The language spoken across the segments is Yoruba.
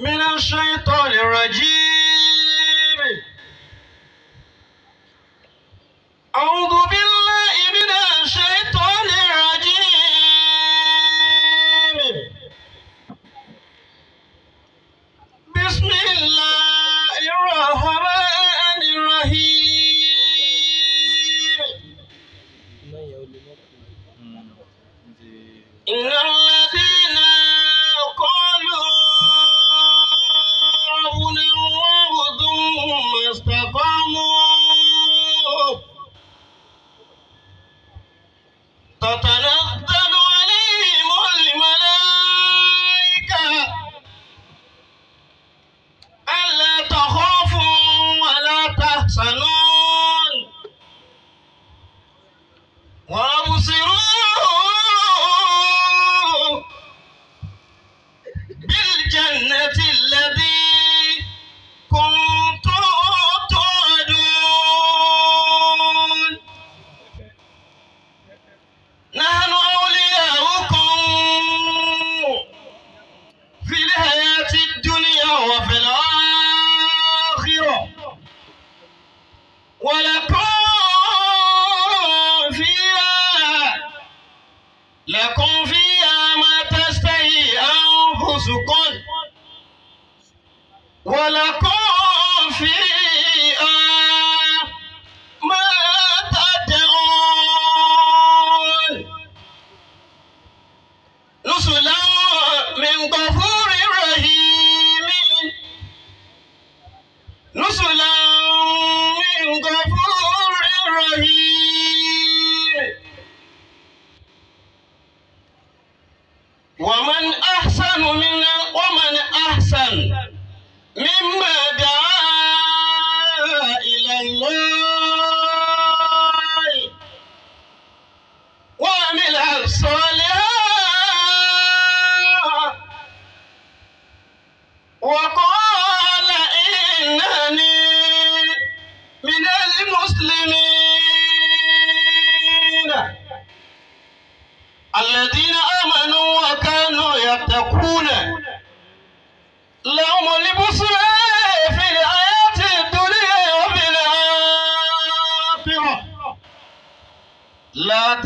من الشيطان الرجيم أعوذ بالله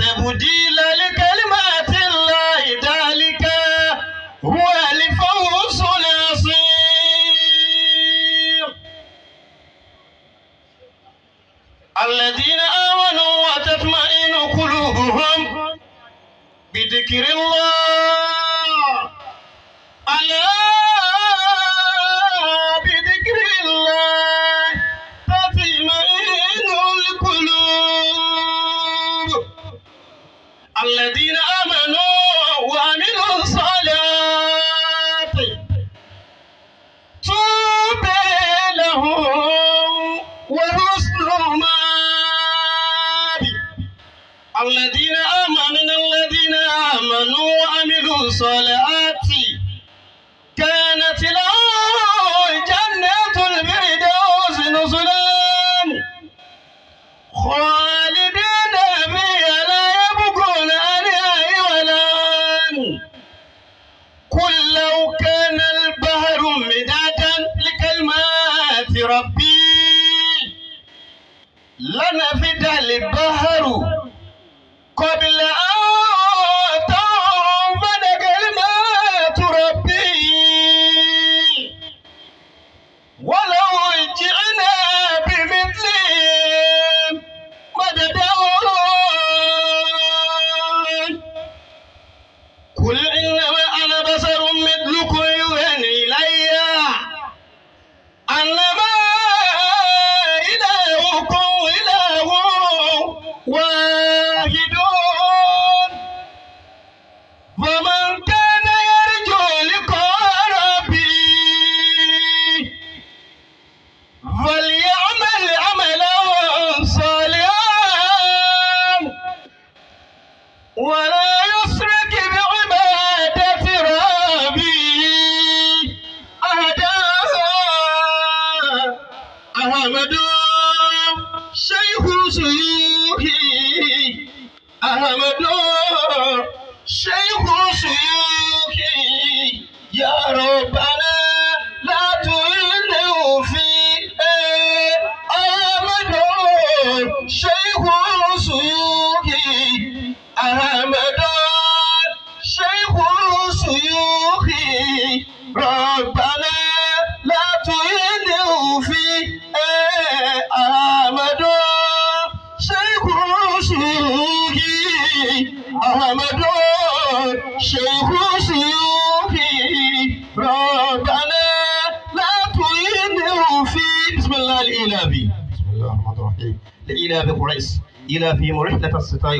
تبديل لكلمات الله ذلك هو الفوز العصير الذين آمنوا وتطمئن قلوبهم بذكر الله. ألا olhar. أحمد شيخ تعينه في رحلة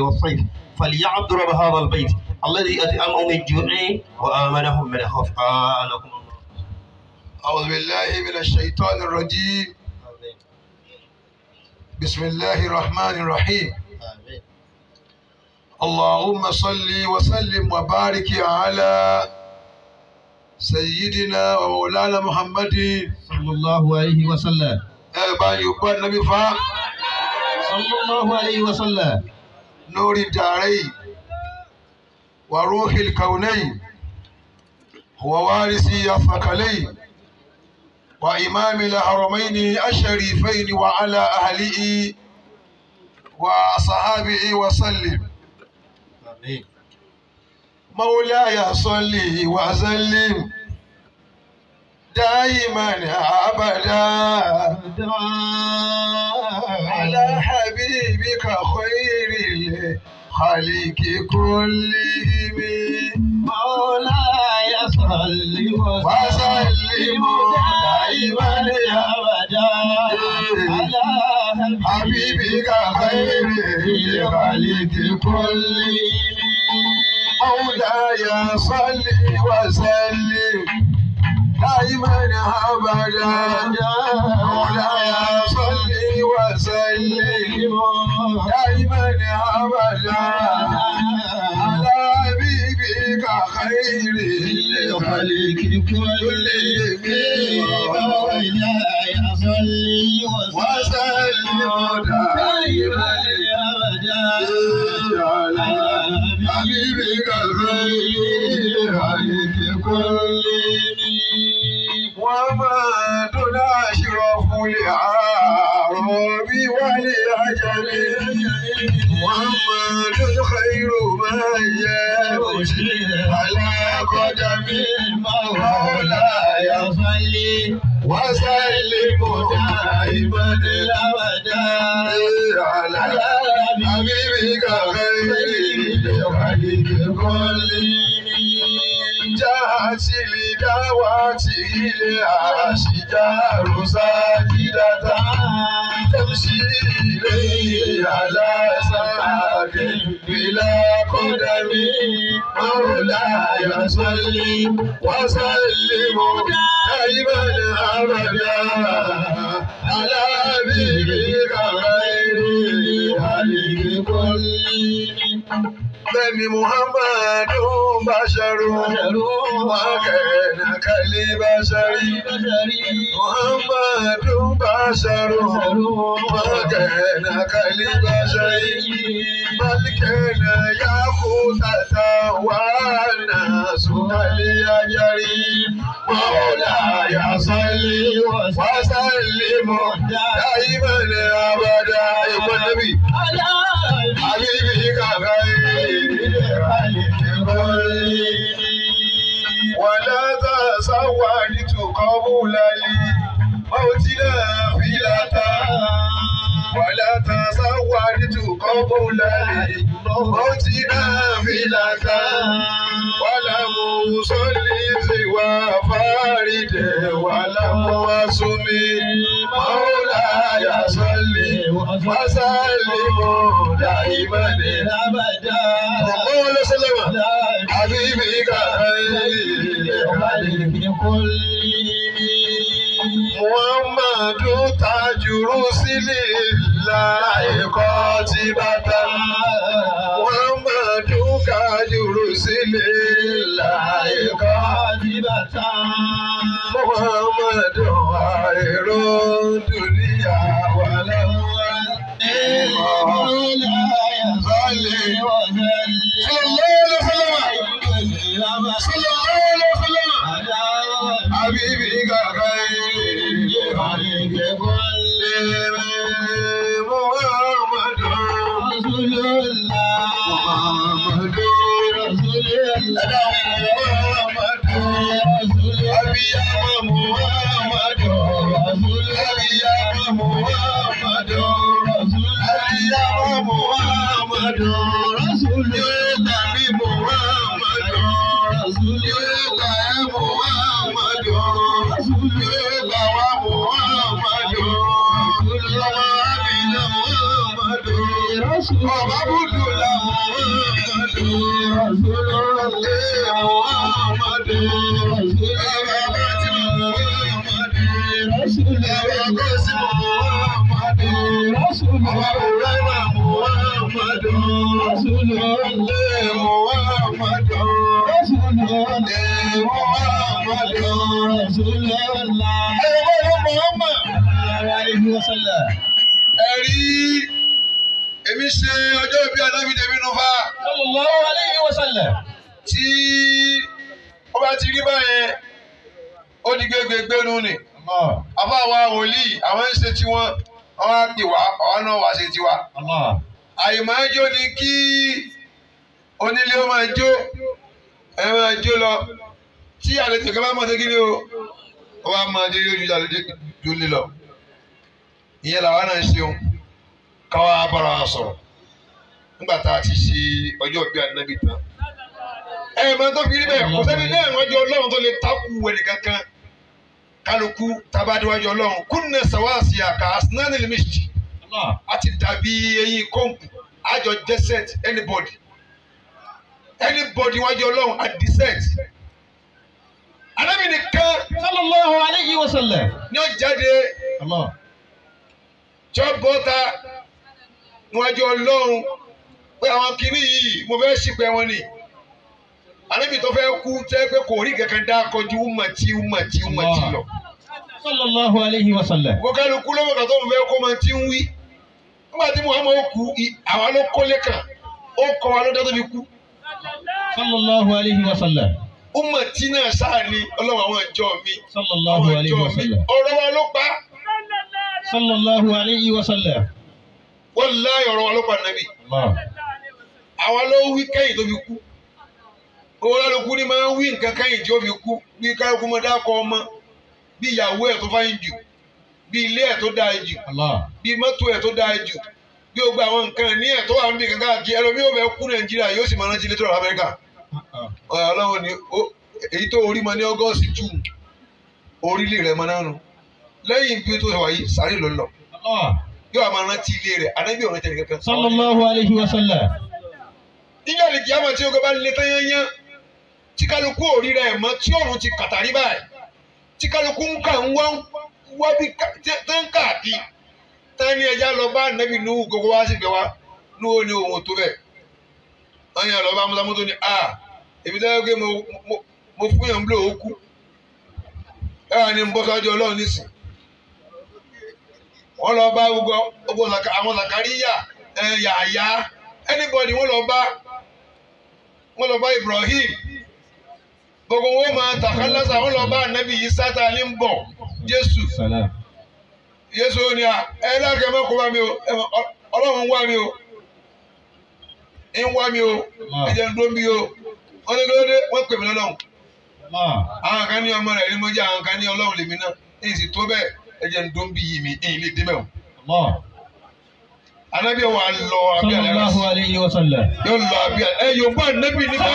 والصيف. فليعبد رب هذا البيت الذي أطعمهم من وآمنهم من خوف. آنكم الله. أعوذ بالله من الشيطان الرجيم. بسم الله الرحمن الرحيم. اللهم صل وسلم وبارك على سيدنا ومولانا محمد صلى الله عليه وسلم. أبا يبقى النبي فا. صلى الله عليه وسلم. نور الدارين وروح الكونين ووارث الثقلين وإمام الحرمين الشريفين وعلى أهله وصحابه وسلم. آمين مولاي صل وسلم دائما أبدا على حبيبك خير الخليق كلهم مولاي صل وسلم دائما ابدا على حبيبك خير الخليق كلهم مولاي صل وسلم. دائما ابدا. مولاي صل وسلم. دائما ابدا. على حبيبك خير الخليق كلهم. وسلم. دائما على حبيبك الخير عليك كلني وما تناشر لعاربي ولأجل محمد خير ما يمشي على قدم مولاي صلي وسلم دائما أبدا على حبيبك خير الخليق كلهم جاءت لدعوات الأشجار ساجدة تمشي إليه على سحاب بلا قدم مولاي صل وسلم دائما أبدا على حبيبك خير الخليق كلهم بني محمد بشر وكان كالبشر محمد بشر وكان كالبشر بل كان ياخذ والناس كاليجري مولاي صل وسلم دائما ابدا يا النبي حبيبك خير ولا تسودت قبول لي موتنا فيلتا ولا تسودت قبول لي موتنا فيلتا ولم أصلي سوى فارد ولم أصمي مولاي صل وسلم دائما ابدا وقول سلم حبيبك muhammadu tajuru sílé láìkọ́ ti bàtà. muhammadu tajuru sílé láìkọ́ ti bàtà. muhammadu àìró dúníyà wà lọ́wọ́. ìlú láyà sọ́lé wọ́n fẹ́ lé. Habibi, God, Muhammadu Rasulullah. ọba búdú làwọn ọmọdé ọlọ́lé àwọn ọmọdé ẹ̀rọ bá ti mọ̀ ọmọdé ẹ̀rọ bá sì mọ̀ ọmọdé ọba òwe mà mọ̀ ọmọdé ọlọ́lé mọ̀ ọmọdé ọlọ́lé mọ̀ ọmọdé ọlọ́lé ẹ̀rọ bá mọ̀ ọmọ. ẹ̀rí èmi ṣe ọjọ́ ìbí alábìdé mi nù fa sallallahu alayhi wa sallam. tí ó bá ti rí báyẹn ó di gbégbégbénu ni Allah. àbá wa wòlíì àwọn ń ṣe tiwọn wọn á pè wá àwa náà wá ṣe tiwa Allah. àyèmájó ni kí onílé ó máa jó ẹ máa jó lọ tí àlejò kan bá mọ̀ sí kí ni o ó bá máa dé yóò ju àlejò jó lé lọ ìyẹn làwa náà ń ṣeun káwa bára wa sọ̀rọ̀. Nígbà tá a ti ṣe ọjọ́ ìbí ànábì tán. Ẹ máa tó fi rí bẹ́ẹ̀ kò sẹ́ni náà wájú ọlọ́run tó lè takú ẹnì kankan. Kálukú tabadiwájú ọlọ́run kúnnẹ sàwáàsì àká sinani limiti Allah. àti dàbí eyín kọ́ǹpù àjọ desert anybody. Anybody wájú ọlọ́run at desert anábì nìkan sallallahu alayhi wa sallam. ó jáde. Allah. tí ó níwájú ọlọ́run pé àwọn kìíní yìí mo fẹ́ ṣìpẹ̀ wọn ni anábì tó fẹ́ kú tẹ́ pé kò rí kankan dá kọjú umati umati umati lọ. sallallahu alayhi wa sallam. kọkàlùkù lọ́wọ́ kan tó ń fẹ́ kó máa ti ń wí nígbà tí muhammadu kú àwa ló kólé kan ó kọ́ wa ló dá tó fi kú sallallahu alayhi wa sallam. umati náà sáà ni ọlọ́run àwọn ìjọ mi sallallahu alayhi wa sallam. ọ̀rọ̀ wa ló pa sallallahu alayhi wa sallam. Wallahi ọ̀rọ̀ wa ló pa nàbì àwa ló wí kẹ́yìn tó fi kú. Owó lálùkù ni máa ń wí nǹkan kẹ́yìn tí ó fi kú. Bí kálukú máa dákọ̀ ọmọ bí ìyàwó ẹ̀ tó fáyín jù bí ilé ẹ̀ tó dáa jù bí mọ́tò ẹ̀ tó dáa jù bí o gba àwọn nǹkan ní ẹ̀ tó wà níbi kankan kí ẹlòmíì ò fẹ́ kú nàìjíríà yóò sì máa rántí ilé tó rà amẹ́ríkà. Ọlọ́run ni èyí tó orí mọ ní ọgọ́sì jù orílẹ̀ rẹ̀ mọ náà nù. Lẹ́yìn bí tó wà yìí sáré ló lọ. Yóò máa rántí ilé rẹ̀ ànábì ọ̀rẹ́ tẹ̀lé kankan. sallallahu alayhi wa sallam. nígbà lè kíámà tí ogun bá lé tán yányán tí kálukú òrí rẹ̀ mọ́ tí ọ̀run ti kàtàrí báyìí tí kálukú ń kà ń wá wá bí ká- tí- tí ń káàkiri tán ní ẹja lọ bá ànábì nù gbogbo wá sí gbẹ wá nù ó ní ohun tó bẹ̀. wọ́n yàn lọ bá musa mọ́tò ní a èmi tẹ́lẹ̀ pé mo fún yàn ń blo òkú ẹ wà ní n bọ́ sọ́jọ́ ọlọ́run nísìn wọ́n lọ bá gbogbo àwọn Zakariya Yàyà anybody wọ́n lọ bá wọ́n lọ bá Ibrahim. Gbogbo wọn máa tàkálásà wọ́n lọ bá anabi yìí sátá ní ń bọ̀ Jésù. Jésù ní à ẹ lákẹ́ mọ́ kó bá mi o Ọlọ́run wá mi o ń wá mi o ẹ jẹ́ ń dó mi o. Wọ́n ní kí ló dé? Wọ́n pè mí lọ́lọ́run. Àwọn kan ní ọmọ rẹ̀ ní mo jẹ́ àwọn kan ní Ọlọ́run lèmi náà èyí sì tó bẹ́ẹ̀ ẹ jẹ́ ń dó bí yìí mi èyí lè débẹ̀ o anabi wa lọ abí àlẹ́ rẹ̀ yóò lọ abí àlẹ́ ẹ yóò gbọ́ anabi nípa.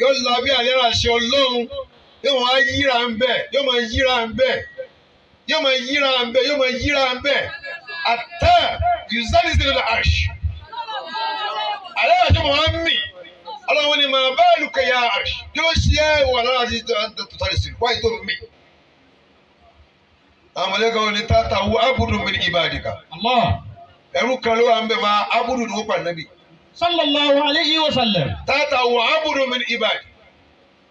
yóò lọ bí àlẹ́ àṣẹ ọlọ́run yóò máa yíra ń bẹ̀ yóò máa yíra ń bẹ̀ yóò máa yíra ń bẹ̀ yóò máa yíra ń bẹ̀ àtẹ yuzani sí lọ́dọ̀ àṣ. àlẹ́ àṣẹ mọ̀ wá mì ọlọ́run ni màá bá lùkẹ́ ya àṣ ló ṣe é wà lára àti tòtàlì sí wáyé tó mì. Àwọn mọ̀lẹ́kà wọn ni tata wo abudu mi ní ibadika. Allah. ẹrú kan ló wà ń bẹ̀ fa abudu ni wọ́n pa nàbì sallallahu alayhi wa sallam. tata wo abudu mi ní ibadika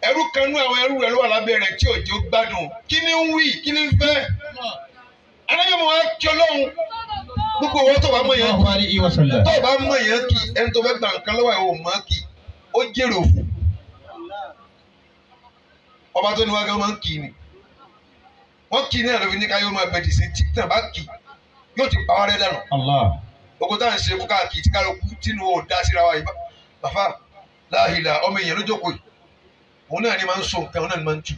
ẹrú kan nú àwọn ẹrú rẹ ló wà lábẹ́ rẹ̀ tí òjò gbádùn kí ni ń wí kí ni ń fẹ́ anábẹ́ mọ̀ wá kí ọlọ́run gbogbo owó tó bá mọ̀ yẹn sallam. tó bá mọ̀ yẹn kì ẹni tó fẹ́ gbà nǹkan lọ́wọ́ ẹ̀ ò mọ̀ kì ó jèrè òfò ọba tó ní wá gan máa ń kì í ni wọ́n kì í ní àlọ́ ní káyọ̀ máa bẹ̀dì sí tí tàn bá kì yóò ti pa ọ́ rẹ́ dànù Allah. ogun tá à ń ṣe fún káàkiri tí kálukú tínú ò dá síra wa yìí bàbá láàhìlà ọmọ èèyàn ló jókòó yìí. Òun náà ni máa ń so nǹkan òun náà ni máa ń tù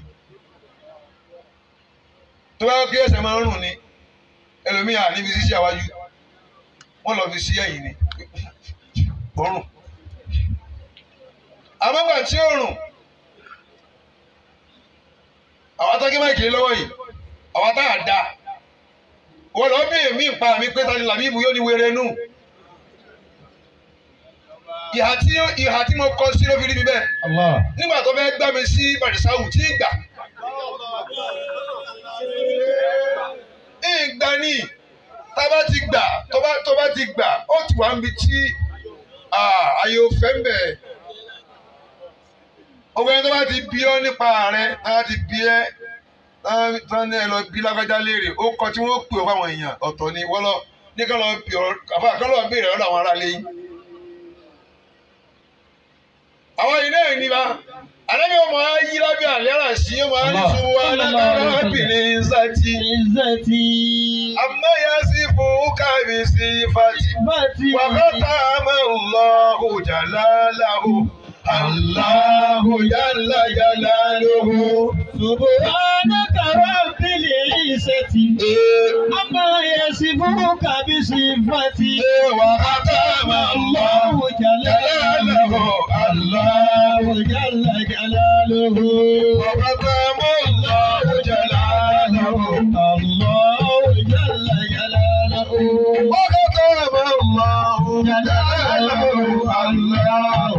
tó bá kí ẹsẹ̀ máa ń rùn ni ẹlòmíà níbi ṣíṣe àwájú. Wọ́n lọ fi sí ẹ̀yìn ni. Òórùn àmọ́gbà tí ó rùn àwọn atọ́kí máìkì lọ́wọ́ yìí àwọn tá a da wọ́n lọ bí èmi ń pa mi pé tani làbíbù yóò ní wéré nù. Ìhà tí ìhà tí mo kọ sí ló fi rí mi bẹ́ẹ̀. Nígbà tó fẹ́ gbá mi sí bàdìsáwù tí ì gbà. Ìgbà ni. Tá bá ti gbà tó bá tó ti gbà ó ti wà níbi tí ààyè òfẹ́ ń bẹ̀. obìnrin tó bá ti bí ọ nípa rẹ a ti bí ẹ tán ẹ lọ bí lágbájá léèrè ó kọ tí wọ́n pè ọ́ fáwọn èèyàn ọ̀tọ̀ ni wọ́n lọ ní kọ́ lọ bí ọ àbá kọ́ lọ béèrè ọ̀dọ̀ àwọn aráalé yín. àwọn yìí náà ní bá àlejò ọmọ ayé lábẹ́ àlẹ́ rà sí ọmọ àlejò wa lágbára bìnrin zati. àmọ́ yá fún kábí sí fati. wàhálà máa ń lọ òjà láláhùn. Allahu yàrá yàrá lóhu. Subhanaka rabbil izzati. Amma yasifuka bi sifati. Wa atama Allahu jalaluhu. Allahu yàrá yàrá lóhu. Wa atama Allahu jalaluhu. Allahu yàrá yàrá lóhu. Allahu jalaluhu. Allahu.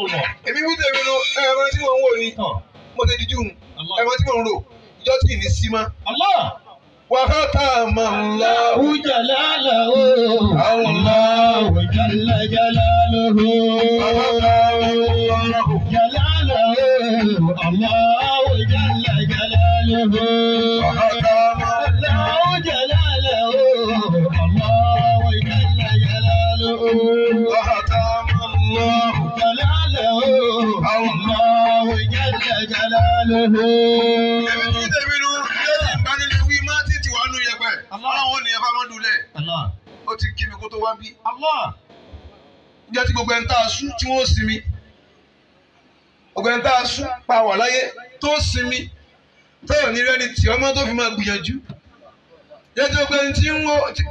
wò èmi wí tèmi nu ẹ̀rọ tí mò ń wò ni mo ti di jù tí mò ń rò ìjọ tí ní sí ma. wàhátà màmúlá wùjàlá làwọ̀ àwòlá wùjàlá jàlá lòhó. wàhátà màmúlá jàlá làwọ̀ àmà wùjàlá jàlá lòhó. wàhátà màmúlá wùjàlá làwọ̀ àmà wùjàlá jàlá lòhó. wàhátà màmúlá. lẹ́yìn ìbánilẹ̀ wí má títí wà nù yẹpẹ̀ ọlọ́run ò ní ẹ̀fọ́ máa dùn lẹ̀ الله ó ti kí mi kó tó wá bí. الله níjọ́ tí gbogbo ẹni tá a sún tí wọ́n sinmi gbogbo ẹni tá a sún pa wà láyé tó sinmi tó ò ní rẹ́ni tí ọmọ tó fi máa gbìyànjú yẹ tí gbogbo ẹni tí ń wọ tí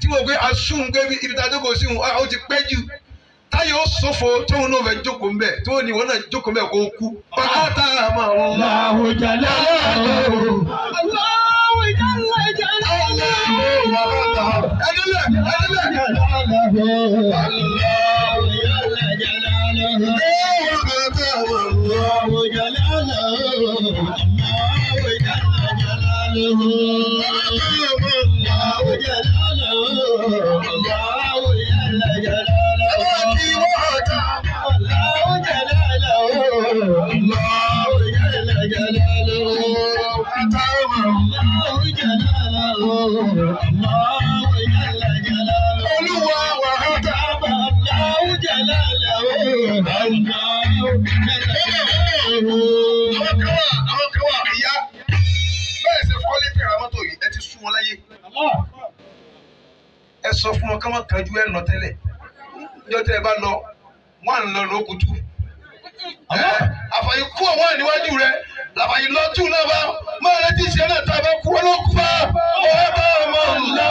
tí mo gbé asún gbé bí ibi tá a jókòó sí wọn ó ti pẹ́ jù táyà ó sòfò tóun náà fẹ́ jókòó ń bẹ̀ tóun ní ìwọ náà jókòó ń bẹ̀ kó kú. pátá máa wọ. làwọn lẹ́yìn ọ̀rọ̀. làwọn lẹ́yìn ọ̀rọ̀. ẹdílẹ̀ ẹdílẹ̀. Thank. Fún wọn ká má kájú ẹ nọ tẹ́lẹ̀. Níjọ́ tẹ́ ẹ bá lọ wọn à ń lọ lókùtù àfàyè kú àwọn àníwájú rẹ. Làfàyè lọ́tù náà bá. Máa retí ìṣẹ́ náà bá kú ọlọ́kù bá. Ọ̀rẹ́ bá ọmọ ńlá.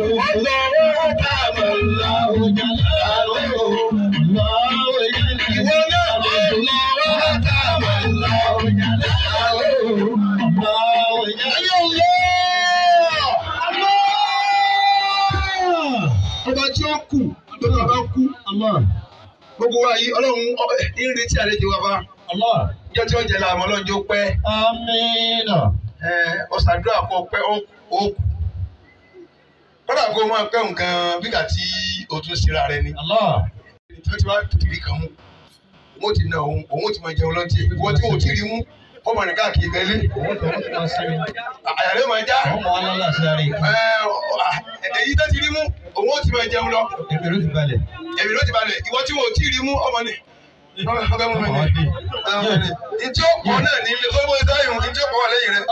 Jàbí ìbò lọ wá táwọn lọ́wọ́ Ìwọ náà lè lọ wá táwọn lọ́wọ́ Ayé ọlọ́! Ọba tí ó kù tó bá bá kú. Gbogbo wa yìí ọlọ́run ń retí àlejò wa bá. Ìjọ tí wọ́n jẹ ọlọ́run jó pẹ́. Ọ̀sàdúrà kọ pẹ́ ó kù. Kọ́dà kó máa pẹ́ nǹkan bíkà tí o tún síra rẹ ni. Tí wọ́n ti wá tìrì kan mú. Wọ́n ti na òun, òun ti máa jẹun. Ìwọ tí wọ́n ò tí ì rí mú. Ó mọ̀ ní káàkiri gẹ́lẹ́. Àyà rẹ̀ máa já. Ẹ, Èyí tó ti rí mú, òun ó ti máa jẹun lọ. Èmi ló ti balẹ̀. Ìwọ tí wọ́n ò tí ì rí mú, ọmọ ni. Ọbẹ̀ mú mi ni. Ntí ó pọ̀ náà ní ilé tó bó ṣe dáhùn, ntí ó pọ̀ wà lẹ́yìn rẹ̀.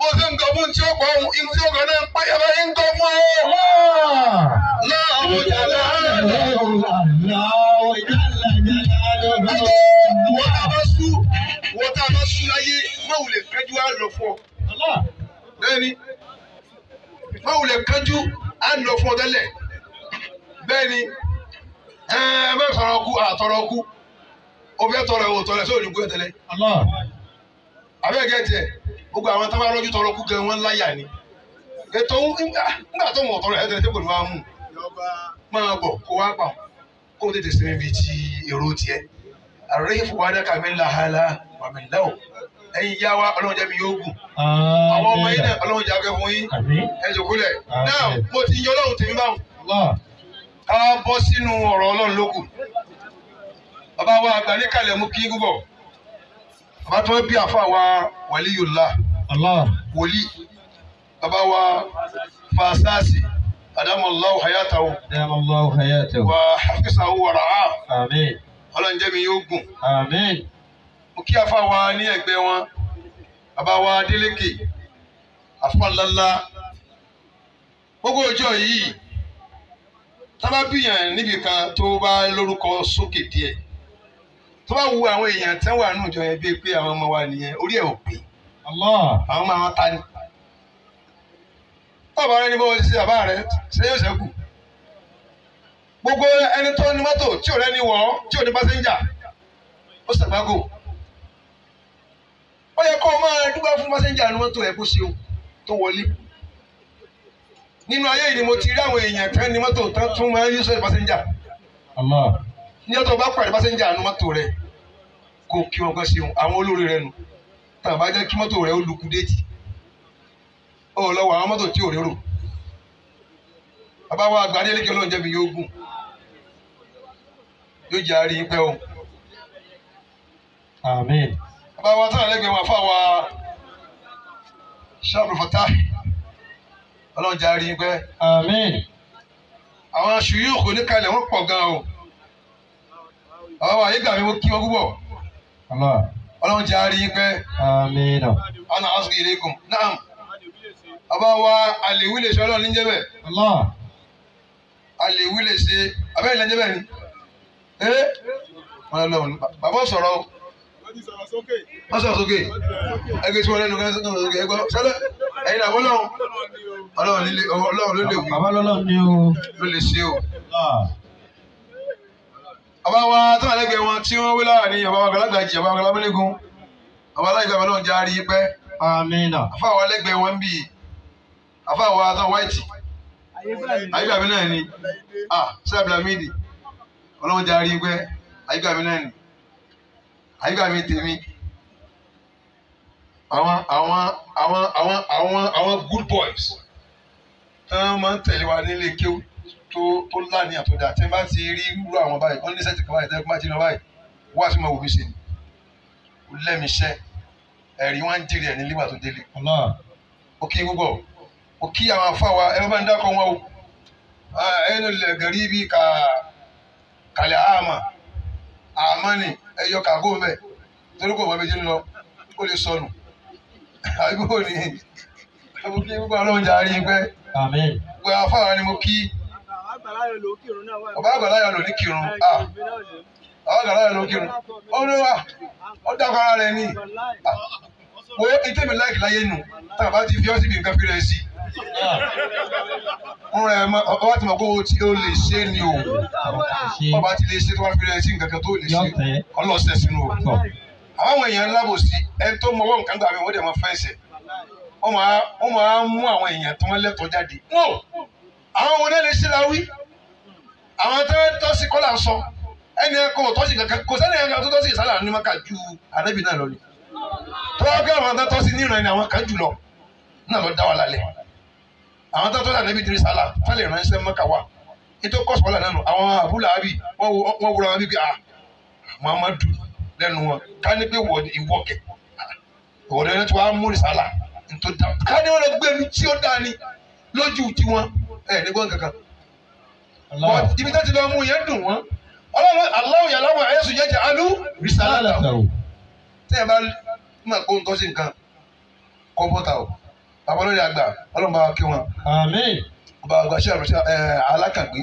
Bó ṣe ń gọ̀ fún ntí ó pọ̀ ọ̀hún, ntí ó gọ̀ náà ń pẹ́ yàrá yín gọ̀ fún ọ. Náà àwọn jàdá Ẹgbẹ́ wọ́n tá a bá sú, wọ́n tá a bá sú láyé, má wulẹ̀ kájú á lọ fún ọ. Bẹ́ẹ̀ni, má wulẹ̀ kájú á lọ fún ọ tẹ́lẹ̀. Bẹ́ẹ̀ni, ẹ̀ẹ́ bẹ́ẹ̀ sọ̀rọ̀ kú, àtọ̀rọ̀ kú. O fẹ́ tọrọ ìwò tọrọ sí òní kú ẹ̀ tẹ́lẹ̀. Àbẹ́ gẹ̀ẹ́tì ẹ̀, gbogbo àwọn tó bá rọ́jú tọrọ kú gan wọn láyà ni. Ètò nígbà tó mọ̀ tọrọ ẹ̀ tẹ́lẹ̀ tẹ́lẹ̀ wá mú. Máa bọ̀ kó wá pa kó o tètè sinmi bíi ti èrò tiẹ̀. Àrẹ ìfowópamọ́ kàmí ńlá hàlá wàmí ńlá o. Ẹyin yá wa ọlọ́run jẹ́ mi yóò gùn. Àwọn ọmọ yín náà ọlọ́run jẹ́ akẹ́ fún yín. Ẹ jòkólẹ̀. Náà mo ti yan ọlọ́run tèmi báwọn. Ká bọ́ sínú ọ̀rọ̀ ọlọ́run lókù. Bàbá wa àgbà ní kalẹ̀ mú kí gbúbọ̀. Bàbá tó bí àfa wa Waliyullah wòlíì. Bàbá wa Fasasi Adamallahu hayatahu wa hafisahu wa ra'ah. Ọlọ́run jẹ́ mi yóò gùn. Mo kí àfa wa ní ẹgbẹ́ wọn. Bàbá wa Adélékè. Àfa ńláńlá. Gbogbo ọjọ́ yìí tábà bíyàn níbi kan tó bá lórúkọ sókè díẹ̀ tó bá wu àwọn èèyàn wọ́n wà nù jọ yẹn bíi pé àwọn ọmọ wa nìyẹn orí ẹ̀ ò pé. Àwọn ọmọ àwọn ta ni. bàbá rẹ ní bó ṣe bàbá rẹ ṣe yóò ṣẹ́kù? Gbogbo ẹni tó ní mọ́tò tí ò rẹ́ni wọ̀ ọ́ tí ò ní pásẹ́njà ó ṣàgbákò ó yẹ kó o máa dúpẹ́ fún pásẹ́njà ní mọ́tò ẹ̀ kó ṣeun tó wọlé. Nínú ayé yìí ni mo ti rí àwọn èèyàn tán ní mọ́tò tán tún máa ń yí sọ́ọ̀ pásẹ́njà ní ọ̀tọ̀ bá pàdé pásẹ́njà ní mọ́tò rẹ̀ kó kí wọn kọ́ ṣeun àwọn olórí rẹ̀ nù. Tàn bá jẹ́ kí mọ́tò rẹ̀ ó lukú déètì ó lọ́wọ́ àwọn mọ́tò tí ò rérò bàbá wa àgbà adélékè ọlọ́run jẹ́bi yóò gùn. Yóò jẹ́ àárín pẹ́ o. Bàbá wa tán àlẹ́gbẹ̀ẹ́ wọn fáwa sábà fọ́tà ọlọ́run jẹ́ àárín pẹ́. Àwọn ṣùyúùkù níkàlẹ̀ wọ́n pọ̀ gan o. Àwọn àyíká mi mo kí wọn púpọ̀ ọlọ́run jẹ́ àárín pẹ́ ana asùn ilaykum. Naam. Bàbá wa àlèwí lè ṣe ọlọ́run níjẹ́ bẹ́ẹ̀. Àlèwí lè ṣe abẹ́rẹ́ ìlànà bẹ́ẹ̀ ni. Ẹ́? Wọn lọ́wọ́ bàbá sọ̀rọ̀ o. Wọ́n sọ̀rọ̀ sókè. Ẹgbẹ́ tí wọ́n lẹ́nu kan sọ̀rọ̀ sókè. Ẹgbẹ́ sẹ́lẹ̀ ẹ̀yin àbọ̀ ọlọ́run. Ọlọ́run ló lè wí. O. ló lè ṣe o. bàbá wa tó wà lẹ́gbẹ̀ẹ́ wọn tí wọ́n wí ní bàbá wa gbàlagbàjì bàbá wa gbàlámúlẹ́gùn bàbá aláìgbà bàbá náà járí pẹ́ Amina. àfa wa lẹ́gbẹ̀ẹ́ wọn bì àfa wa tó wáìtì àyíká mi náà ni. Ah sábìlà mídì ọlọ́run jẹ́ àárín pẹ́ àyíká mi náà nì àyíká mi tèmi. Àwọn àwọn àwọn àwọn àwọn good boys tí wọ́n máa ń tẹ̀lé wa nílé kéwú tó tó láàníyàn tó dáa tí wọ́n bá ti rí irú àwọn báyìí wọ́n ní sẹ́ẹ̀tì kan báyìí tẹ́lẹ̀ bá ti lọ báyìí wọ́n á sì máa wò mí ṣe ni lẹ́mìíṣẹ́ ẹ̀rí wọn ń jèrè ẹ̀ ní nígbà tó délé. Ó kí gbogbo. Ó kí àwọn afáwa ẹ bá ń dákọ̀ wọn o. Ẹnu lẹ̀ gẹ̀rí bí ka kàlẹ́ àmà. Àmà ni ẹyọ kàgó mẹ́ torí kò mọ méjì lọ ó lè sọnù. Àbíkò ni? Mo kí gbogbo ọlọ́run jà rí pẹ́ Àmín. gbogbo afáwa ni mo kí ọba àgbàlá yà lò ní kírun. Ah. ọba àgbàlá yà lò ní kírun. Ó ní wa ó dákọ̀ ara rẹ̀ ní wo ìtẹ̀mí láìkì láyé nù. Tá a bá ti fi ọ́ síbi nǹkan fi rẹ̀ sí. Ń rẹ̀ mọ́ ọba tí mo kó o tí o lè ṣe ni o. Ọba ti lè ṣe tó bá fi rẹ̀ sí nǹkan kan tó lè ṣe. Ọlọ́sẹ̀ sínú o. Àwọn èèyàn lábòsí ẹni tó mọ ọwọ́ nǹkan gbà mí wọ́n dẹ̀ mọ fẹ́ǹsì wọ́n máa mú àwọn èèyàn tó wọ́n lẹ́tọ̀ọ́ jáde. Àwọn wo náà lè ṣe la wí àwọn tó tọ́sí kọ́là ń sọ. Ẹni kò tọ́sí kankan kò sẹ́ni ẹ̀ka tó tọ́sí ìsálà ní maka ju ànábì náà lọ ni. Tó wá gbé àwọn tó tọ́sí ní ìrìn àwọn kan jù lọ náà lọ dá wa lálẹ́. Àwọn tó tọ́sí ànábì ní ìsálà fẹ́lẹ̀ ìránṣẹ́ maka wa ètò kọ́sùpọ̀lá náà nù àwọn àbúlà àbí wọ́n wúra wọn bíbí ah muhammadu lẹ́nu wọn. Ká ní pé wọ ìwọ kẹ. Ìwọ lẹni tí wàá mú ìsàlà tó dá ká ní wọn lọ gbé mi tí ó dá ni lójú tiwọn ẹ ní gbọ́n kankan. Ibi tó ti lọ mú yẹn dùn wọn. Ọlọ́run aláwọ̀ yàrá wọn ẹ̀yẹ́sùn jẹ́jẹ́ alú o. tẹ́ ẹ bá mọ̀ pé òun tọ́sí nǹkan kọ́ńpọ́tà o. Bàbá olórí àgbà ọlọ́run bá wa kí wọn. Àmín. ọba àgbà ṣe ẹ alákàgbé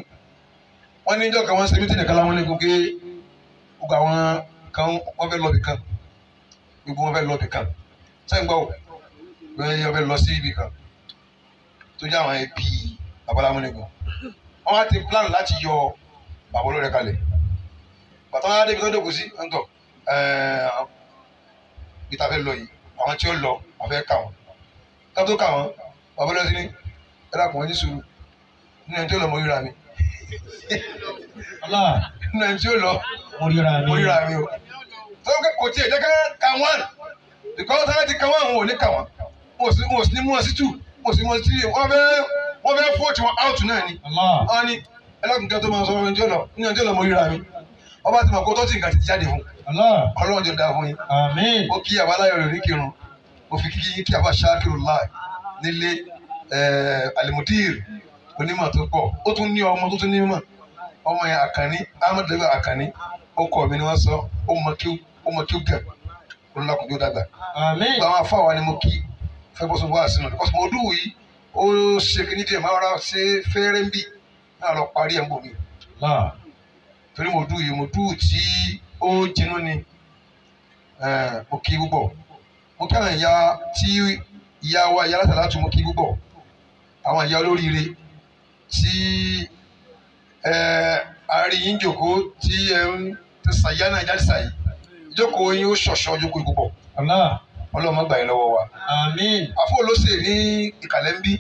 wọn ní ìjọ kan wọn ṣe mítìnì kan láwọn ní gòkè gbogbo àwọn kan wọn fẹ́ lọbì kan. Gbogbo wọn fẹ́ lọbì kan. Sẹ́yìn gbọ́? Wọ́n fẹ́ lọ sí ibì kan. Tó jẹ́ àwọn ẹbí babalámúnigun wọ́n á ti plan láti yọ bàbá olórí kalẹ̀. Bàtà wọn á débi tó dòkú sí ńtọ̀ bí ta fẹ́ lọ yìí àwọn tí ó lọ àfẹ́ kà wọ́n. Ká tó kà wọ́n bàbá olórí ní ẹ dàpọ̀ wọ́n ní sùúrù. Nínú ẹni tí ó lọ mọ ríra mi. Nínú ẹni tí ó lọ mọ ríra mi. o. Tó kò tiẹ̀ jẹ́ ká wọ́n ìkọ́ tó ti ka wọ́n àwọn ò ní kà wọ́n. Wọn ò sì ní mú wọn sí tù. Wọn ò sì mú wọn sí tì wọ́n fẹ́ wọ́n fẹ́ fọ́ọ̀tì wọn áùtù náà ni. Allah. wọ́n ní ẹlẹ́kùnkẹ́ tó máa sọ ẹni tí ó lọ nínú ẹni tí ó lọ mọ ríra mi. Ọba ti mọ̀ kó tó ti nǹkan ti jáde fún. Ọlọ́run jọ dáa fún yín. Ó kí àbá aláyọ̀ rẹ̀ ní kírun. Ó fi kíkí kí àbá ṣáàkìrù láì nílé alimudir onímọ̀ tó pọ̀. Ó tún ní ọmọ tó tún ní mọ̀ ọmọ yẹn àkànní ahmed lẹ́gbẹ̀ẹ́ àkànní. Ó kọ́ mi ni wọ́n sọ. Ó mọ kí ó mọ kí ó gẹ̀. Dàgbà. Àmín. gbogbo àwọn afáwa ni mo kí. Fẹ́ bọ́ sọ wá sínú dùn yìí ó ṣe kí ní díẹ̀ máa rà ṣe fẹ́rẹ́ ń bì náà lọ parí ẹ̀ ń bò mí torí mo dùn yìí mo dùn tí ó jinú ni. Mo kí púpọ̀. Mo kí àwọn ìyá tí ìyá wa ìyá látàlá tún mo kí púpọ̀. Àwọn ìyá olóríire tí àárín yín jòkó tí ẹ ń ìyá náà jáde sàyí ìjókòó yín ó ṣọ̀ṣọ́ jókòó púpọ̀. Allah. Ọlọ́mọ gbà yín lọ́wọ́ wa. Àmín. àfọ olóṣè ní ìkàlẹ̀ ń bí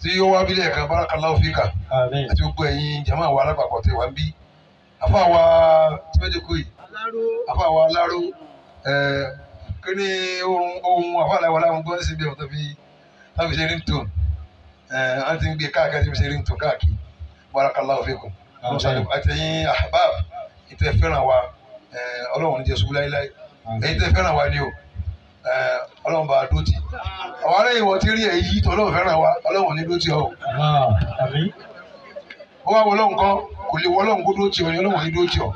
tí ó wá bílẹ̀ kan barakallahu fika. Àmín. àti gbogbo ẹ̀yin jama wa alápapọ̀ tẹ̀ wá ń bí. Àfọ àwa tí wọ́n jẹ́ kó yìí àfọ àwa aláró. Kí ni ohun ohun àfọ àlàyé wa láwọn gbọ́n síbi ọ̀tọ̀ fi láti ṣe ringtone? Wọ́n ti ń gbé káàkiri ti fi ṣe ringtone káàkiri. Barakallahu fikum. Àtẹ̀yìn ahbab ìtẹ̀ fẹ́ràn wa ọlọ́run ní jẹ́ ṣubú láíláí èyí tẹ́ fẹ́ràn wa ni o ọlọ́run bá a dó tì. Àwọn ará ìwọ ti rí èyí tó ọlọ́run fẹ́ràn wa ọlọ́run ní dó tì ọ́ ó wá wọlọ́run kan kò lè wọlọ́run kó dó tì ọ́ ni ọlọ́run ní dó tì ọ́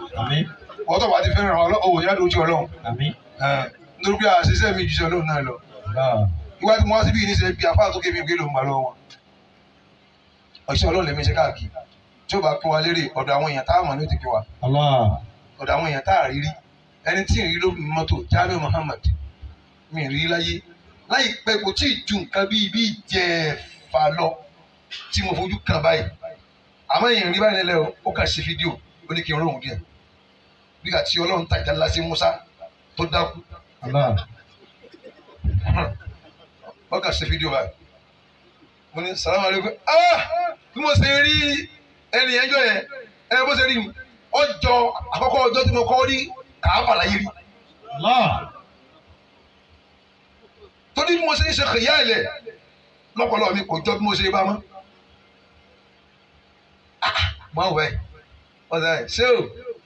wọ́n tó bá ti fẹ́ràn ọlọ́run yá dó tì ọlọ́run. Nítorí pé àṣìṣe mi jù sí ọlọ́run náà lọ. Ìwà tí mo wá síbí yìí níṣẹ́ bí afá tó ké mi gbé ló ń gbà lọ́wọ́ wọn. Ọ̀ṣẹ́ ọlọ́run lèmi ṣe káàkiri. Tí ó bá pín wa lérè ọ̀dọ̀ àwọn èèyàn táwọn ní ó ti pín wa. Ọ̀dọ̀ àwọn èèyàn tá a rí rí ẹni tí ì rí ló mọ́tò Jamiu Muhammad mi rí láyé. Láìpẹ́ kò tí ì ju nǹkan bíi bíi jẹ̀ẹ̀fà lọ tí mo fojú kàn báyìí. Àmọ́ èèyàn rí báyìí lẹ́lẹ́ o ó kàn ṣe fídíò ó ní kí n róhùn díẹ̀. Kà tí ọlọ́run tàjà ńlá sí Musa tó dákú. Ó kàn ṣe fídíò báyìí. Mo ní sàlámù aleykum ah! Bí mo ṣe rí ẹni ẹjọ́ yẹn ẹ bó ṣe rí mi ọjọ́ àkọ́kọ́ ọjọ́ tí mo kọ́ rí kàábà láyé rí. Allah. Torí bí mo ṣe ń ṣe kìyà ilẹ̀ lọ́pọ̀lọpọ̀ mi kò jọ bí mo ṣe bá mọ́. máa wẹ̀ ẹ̀ ṣé o?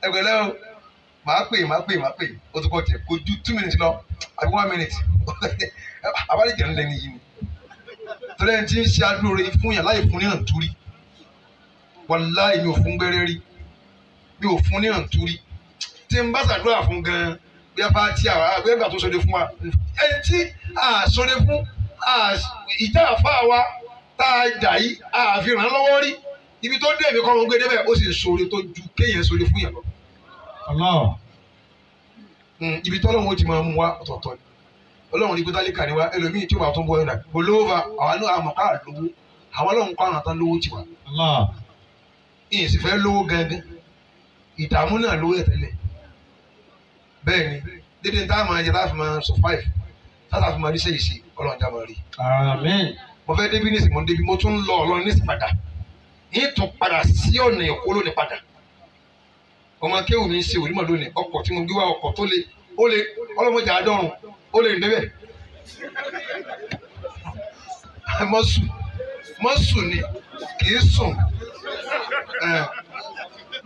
Ẹgbẹ̀lẹ́ o. Màá pè màá pè màá pè. O ti kọ́ tiẹ̀ kò ju two minutes lọ àbí one minute. Abájẹ́ ń lẹ́ni yìí ni. Torí ẹni tí ń ṣe adúró rẹ fún yàn láì fún ní hàn túrí wàláì mi ò fún gbẹ́rẹ́ rí. Mi ò fún ní hàn túrí tí n bá ṣàdúrà fún gan-an bí a bá ti àwọn àgbẹ̀gbà tó sọdẹ fún wa. Ẹni tí a sọdẹ fún ìjà àfa wa tá a jà yìí a fi ràn án lọ́wọ́ rí. Ibi tó dé mi kọ́ ọmọ gbé débẹ̀ ó sì sọ̀rọ̀ tó ju kéèyàn sọdẹ fún yàn lọ. Allah. Mm, ibi tọ́lọ́run ó ti máa mú wa ọ̀tọ̀ọ̀tọ̀ ni. Ọlọ́run ní gbọ́dọ̀ kà ní wa ẹlòmíì tí ó bá tún bọ́ olówó fa àwa náà àmọ̀ ká lówó. Àwọn ọlọ́run kọ́ àwọn tán lówó tiwa ìyẹn sì fẹ́ lówó gangan. Ìdààmú náà lówó ẹ̀ tẹ́lẹ̀ bẹ́ẹ̀ ni dídí tá a máa jẹ láti máa survive láti àfi máa rí sẹ́yìn sí ọlọ́run já máa rí. Amen. mo fẹ́ débi nísìnyí mo débi mo tún lọ ọlọ́run nísìnyí padà. Yín tún padà sí ọ̀nà ẹ̀kọ́ lónìí padà. Ọmọ akéwù mi ń ṣe òní mọ̀ lónìí ọkọ̀ tí mo gbé wá ọkọ̀ tó le ó le ọlọ́mọdé àádọ́rùn ó lè débẹ̀ mọ́ sùn mọ́ sùn ni kì í sùn. Ẹ̀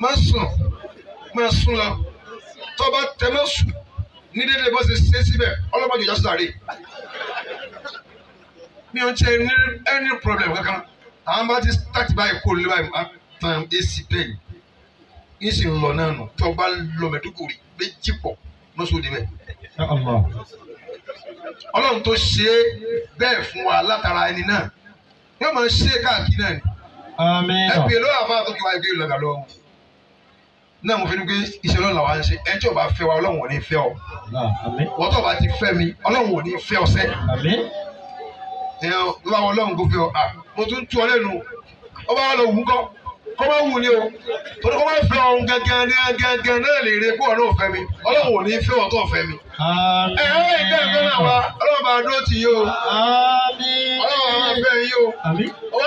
mọ́ sùn mọ́ sùn lọ tó bá tẹ mọ́ sùn ní dédé bó ṣe ṣe síbẹ̀ ọlọ́mọdé ìjà sáré mi ò ń ṣe ní any problem kankan. Àwọn bá ti start báyìí kó lè báyìí máa tan ac bẹ́ẹ̀ ni sì ń lọ náà nù. Tí ọba lọ mẹ́dúkùrì méjì pọ̀ lọ́sọ̀dì bẹ́ẹ̀. Ọlọ́run tó ṣe bẹ́ẹ̀ fún wa látara ẹni náà yóò máa ṣe káàkiri náà ni. Ẹgbẹ́ ló wà fún àtúnkì wa ẹgbẹ́ ìlọ́gà lọ́wọ́ náà mo fi ní pé iṣẹ́ ọlọ́run làwọn ṣe. Ẹni tí ò bá fẹ́ wa ọlọ́run ò ní fẹ́ ọ. Wọ́n tó bá ti fẹ́ mi ọlọ́run ò ní fẹ́ ọ sẹ́. Ẹ̀yàn ló bá wọn ọlọ́run kò fẹ́ ọ. Mo tún tú ọ lẹ́nu. Ọ bá wà lọ wù kọ́. Kọ́ bá wù ni o. Torí kọ́ bá fẹ́ ọ gangan gangan náà lè rí pé ò fẹ́ mi. Ọlọ́run ò ní fẹ́ ọ tó fẹ́ mi. Amen. ẹ̀ ẹ́ ìdá ìfẹ́ náà wa. Ọlọ́run bá dúró tì yí o. Ọlọ́run máa fẹ́ yí o.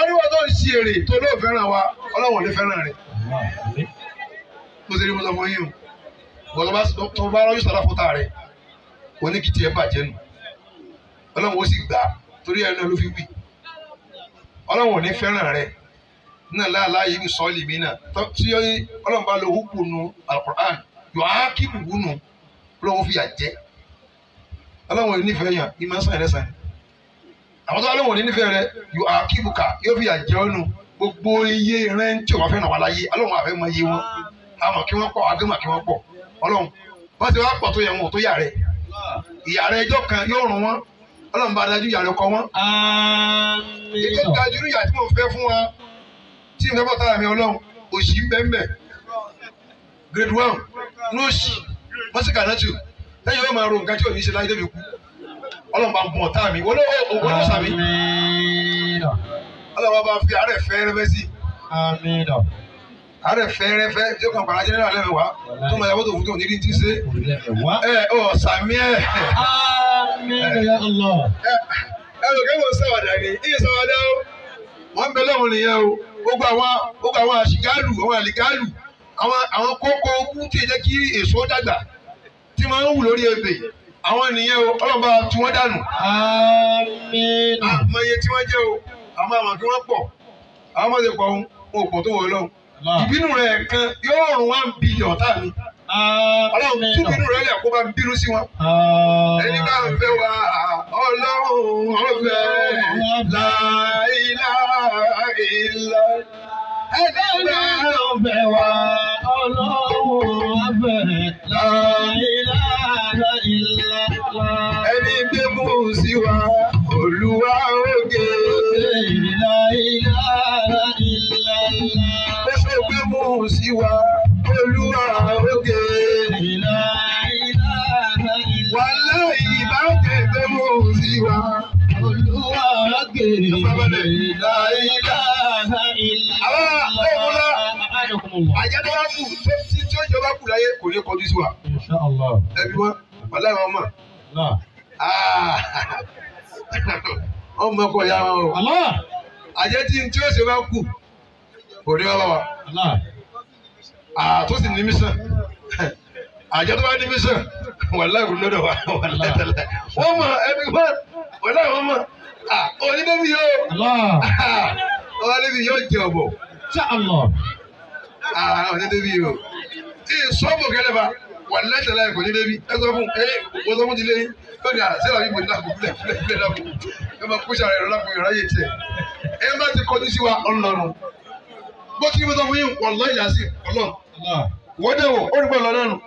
Níwọ̀n tó ń ṣe èrè tó lóò fẹ́ràn wa ọlọ́run ò ní fẹ́ràn rẹ̀ Bó ṣe rí mo sọ fún yín o. Wọ́n bá tó bá rọ́jú sọ́dá fún ta rẹ̀ oníkìtì ẹ̀ bàjẹ́ nù. Ọlọ́run ó sì gbà torí ẹ̀ náà ló fi wí. Ọlọ́run ò ní fẹ́ràn rẹ̀. Náà láàláyé ní sọ́ọ̀lì mi náà. Tí ọlọ́run bá lo húkú nu alukur'an yóò á kí bùbù nù. Ọlọ́run fi yà jẹ́. Ọlọ́run ò ní nífẹ̀ẹ́ yàn ń sàn ẹ̀ lẹ́sàn àwọn tó ọlọ́run ò ní nífẹ̀ẹ́ rẹ̀ yóò á kí yóò fi yà jẹ́ ọ́nù gbogbo iye rẹ̀ tí o bá fẹ́ràn wà láyé ọlọ́run àfẹ́ mọ iye wọn àmọ́ kí wọ́n pọ̀ àgbẹ̀mọ̀ kí wọ́n pọ̀. Ọlọ́run bá ti wá pọ̀ tó yẹ wọn ò tó yà rẹ̀. Ìyà rẹ̀ ẹjọ́ kan yóò rùn wọn. Ọlọ́run bá dájú ìyà rẹ̀ kọ wọn. Ètò Amen. dájú ìyà tí mo fẹ́ fún wa tí n fẹ́ bọ̀ tára mi ọlọ́run òṣì ń bẹ́ ń bẹ̀. Grade one ní òṣì mọ́síkà náà tù lẹ́yìn yóò máa ro nǹkan tí ò ní ṣe láyé débi kú. Ọlọ́run bá ń bọ̀ ọ̀tá mi. Wọ́n ló ògbó ló sàmì. Amen. ọlọ́run bá fi àárẹ̀ fẹ́ẹ́rẹ́fẹ́ sí. Amen. Àárẹ̀ fẹ́ẹ́rẹ́fẹ́ tí ó kàn ajẹ́ náà lẹ́nu wa tó máa yàgò tó fún tó ní ní ti ṣe ẹ ọ sàmì ẹ. Amen. Ya Allah. ẹ lò kẹ́kọ̀ọ́ sáwàdà ni. Iye sáwàdà o. Wọ́n bẹ lọ́run nìyẹn o. Gbogbo àwọn gbogbo àwọn àṣìgáàlù àwọn àlìgáàlù àwọn àwọn kókó ogún tí ì jẹ́ kí èso dàgbà tí máa ń wù lórí ebè. Àwọn nìyẹn o. Ọlọ́run bá tú wọ́n dànù. Àmọ́ iye tí wọ́n jẹ́ o. Àmọ́ àwọn kí wọ́n pọ̀. Àwọn ọmọdé ìbínú rẹ̀ kan yóò rún one billion tá mi ọlọ́run tú Amen. bínú rẹ̀ lẹ̀ kó bá bínú sí wọn. ẹni bá ń fẹ́ wá ọlọ́run ọ̀fẹ́ láìlá ìlà. ẹni bá ń Ọbẹ̀ wa ní kọjú sí wa. Ẹbí wọn wàhálà ìwọ̀n mọ̀. Allah. ọmọ ọkọ ìyá o. Allah. àjẹ́ tí tí ó ṣe bá kù kò ní wá bá wa. Sì ní mísàn àjọ tó bá ní mísàn wàláì kò lọ́dọ̀ wa wàláì tẹ̀lé wọ́n mọ̀ ẹbí wọn wàláì wọ́n mọ̀ onídẹ́bí yóò Allah. onídẹ́bí yóò jẹ ọ̀bọ̀ onídẹ́bí yóò tí sọ́ọ̀bù kẹlẹ́ bá wàláì tẹ̀lé kò ní débi ẹ sọ fún ẹ wọ́n sọ fún ti lé lónìí àṣẹ́lá yìí mo ní lápò fúlẹ̀ fúlẹ̀ fúlẹ̀ lápò? Ẹ máa kúṣà rẹ̀ lápò ìráyè tiẹ̀ ẹ bá ti kọjú sí wa ọlọ́run. Bó ti ní mo sọ fún yín wàláì yà sí ọlọ́run wọ́n dẹ̀ wò ó rí bọ́ lọ náà nù.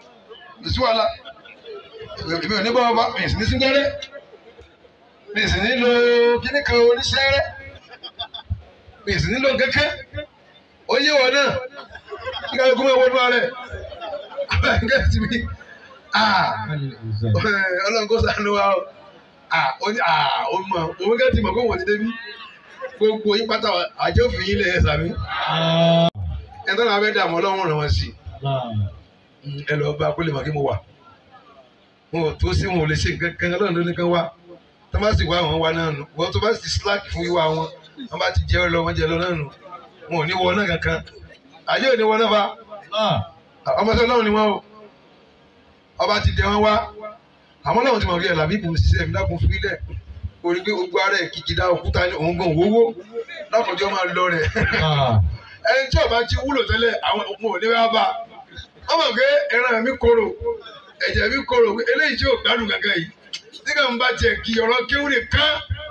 Kò sí wàhálà. Èmi ò ní wọn bá mi sì ní sígbẹ́rẹ́ mi sì ní lo kíní kan oníṣẹ́rẹ́ mi sì ní lo kẹ́kẹ́ ó yé wọn náà. Kí ká lóko máa wọnú ara rẹ̀. Gẹ́gẹ́ ti mi ọlọ́run kó sànú wa ó ní mọ. Òun gẹ́gẹ́ ti mọ̀ kó wọ́n ti débi gbogbo yín pátá àjọ òfin yín lẹ̀ ẹ̀ sàmí. Ẹ̀ tọ́lá abẹ́ dààmú ọlọ́run rẹ̀ wọ́n sí. Ẹ lọ bá kó lè mọ kí mo wà. Wọn ò tó sí wọn ò lè ṣe nǹkan kan lọ́nà lónìí kan wá. Tó bá sì wá àwọn wá náà nù. Wọ́n tó bá sì slack fún wíwá wọn wọ́n bá ti jẹ́ ọ lọ wọ́n jẹ lọ náà nù wọn ò ní wọ náà kankan. Ayé ò ní wọ náà bá ọmọ sọ ni wọn o. Ọba ti dẹ wọn wá. Àwọn náà ti mọ̀ rí ẹ̀ làbí ibùdó ṣiṣẹ́ mi dákun fi lẹ̀. Orí pé gbogbo ara ẹ̀ kìkì dá òkúta ní òun gan owó lákòjọ́ máa lọ rẹ̀. Ẹni tí ọba ti wúlò tẹ́lẹ̀ àwọn ọmọ òní wá bá. Ọmọ pé ẹran mi korò ẹ̀jẹ̀ mi korò eléyìí tí ò gbádùn gángan yìí. Nígbà ń bá tiẹ̀ kí ọ̀rọ̀ kéwúrè ká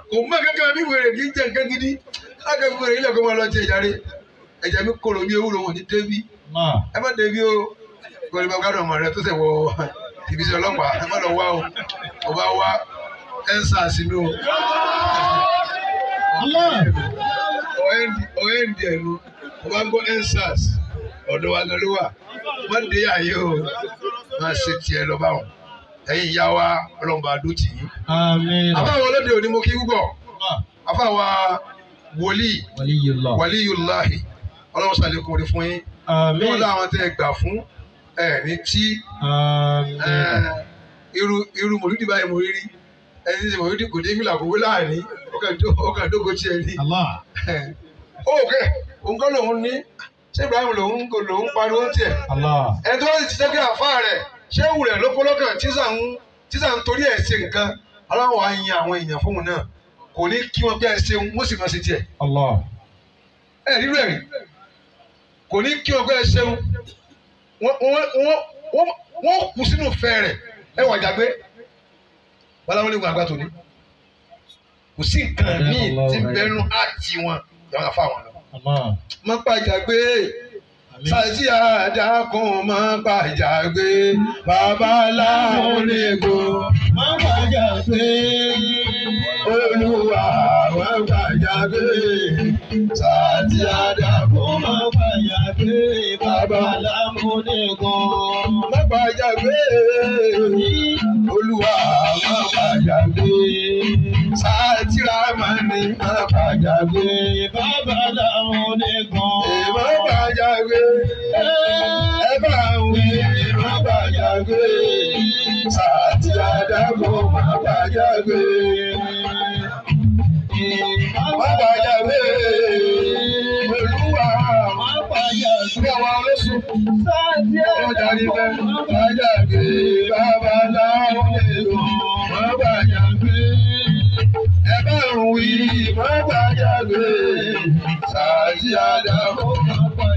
kò mọ gángan bí wèrè kì í jẹ nǹkan gidi lákàtúntò wèrè ilé ẹ̀kọ́ máa lọ ti rẹ ẹ̀jẹ̀ mi korò bí ewúro wọn ní débi. Ẹ má débi o. Ní bá gbádùn ọmọ rẹ tó ṣẹ̀ wọ ìbísí ọlọ́pàá. Ẹ má lọ wá o. Bá wá ẹ ń sà sínú ọ̀ẹ́ndì ẹ̀nu ọba ń gbọ́ ẹ ń sàs ọ̀dọ̀ wa ló wà. Má dé àyè o. Máa ṣe tiẹ̀ lọ báwọn ẹ̀yin ìyá wa ọlọ́mọba àdó tì. Àmín. àbáwọn olóde òní mo kí púpọ̀. Àfàwà wòlíì. Wàlíyùláhì ọlọ́run ṣàlékún orí fún yín. Wọn láwọn tẹ́ ẹ gbà fún ẹ ní tí irú irú mòlúdì báyìí mo rí rí. Ẹni tí mòlúdì kò dé fìlà kò wé láàárín ọkàn dógó tiẹ̀ ní. Òun kọ́ lòun ní ṣé Ibrahim lòun kò lòun pariwo tiẹ̀? Ẹni tó bá ti jẹ́ pé àfa rẹ̀ ṣé ewu rẹ̀ kọ́lọ́kàn tíṣà ń torí ẹ̀ ṣe nǹkan? Aláwọ̀ á yin àwọn èèyàn fóun náà kò ní kí wọn bí ẹ ṣeun wọ́n sì máa ṣe tiẹ̀. Ẹ rírú ẹ̀ rí. Kò ní kí wọn bí ẹ ṣeun wọ́n kú sínú fẹ́ rẹ̀. Ẹ wà jàgbé. Baláwo ní gbàgbà tòní. Kò sí nǹkan míì tí bẹnu àti wọn yàrá fáwọn lọ. Má pàjàgbé Sàtì àdàkùn má pàjàgbé babaláwo ní gbò Má bàjá pé olúwa má pàjàgbé sàtì àdàkùn má má bàjá pé bàbá lámúnìkan. má pàjàgbé olúwa má pàjàgbé sàtì ramani má pàjàgbé Bàbá lámúnìkan. má pàjàgbé pàjàgbé sàtì àdàkùn má pàjàgbé. Má pàjàgbé olúwa Má bàjá bí àwọn olóṣù. sáàtì Ọjà ní bẹ́ẹ̀ pàjàgbé babaláwo lèlò má pàjàgbé. Ẹ bá ń wí má pàjàgbé sàtì àdàkùn. Má bàjá pé bàbá lámúnìkan.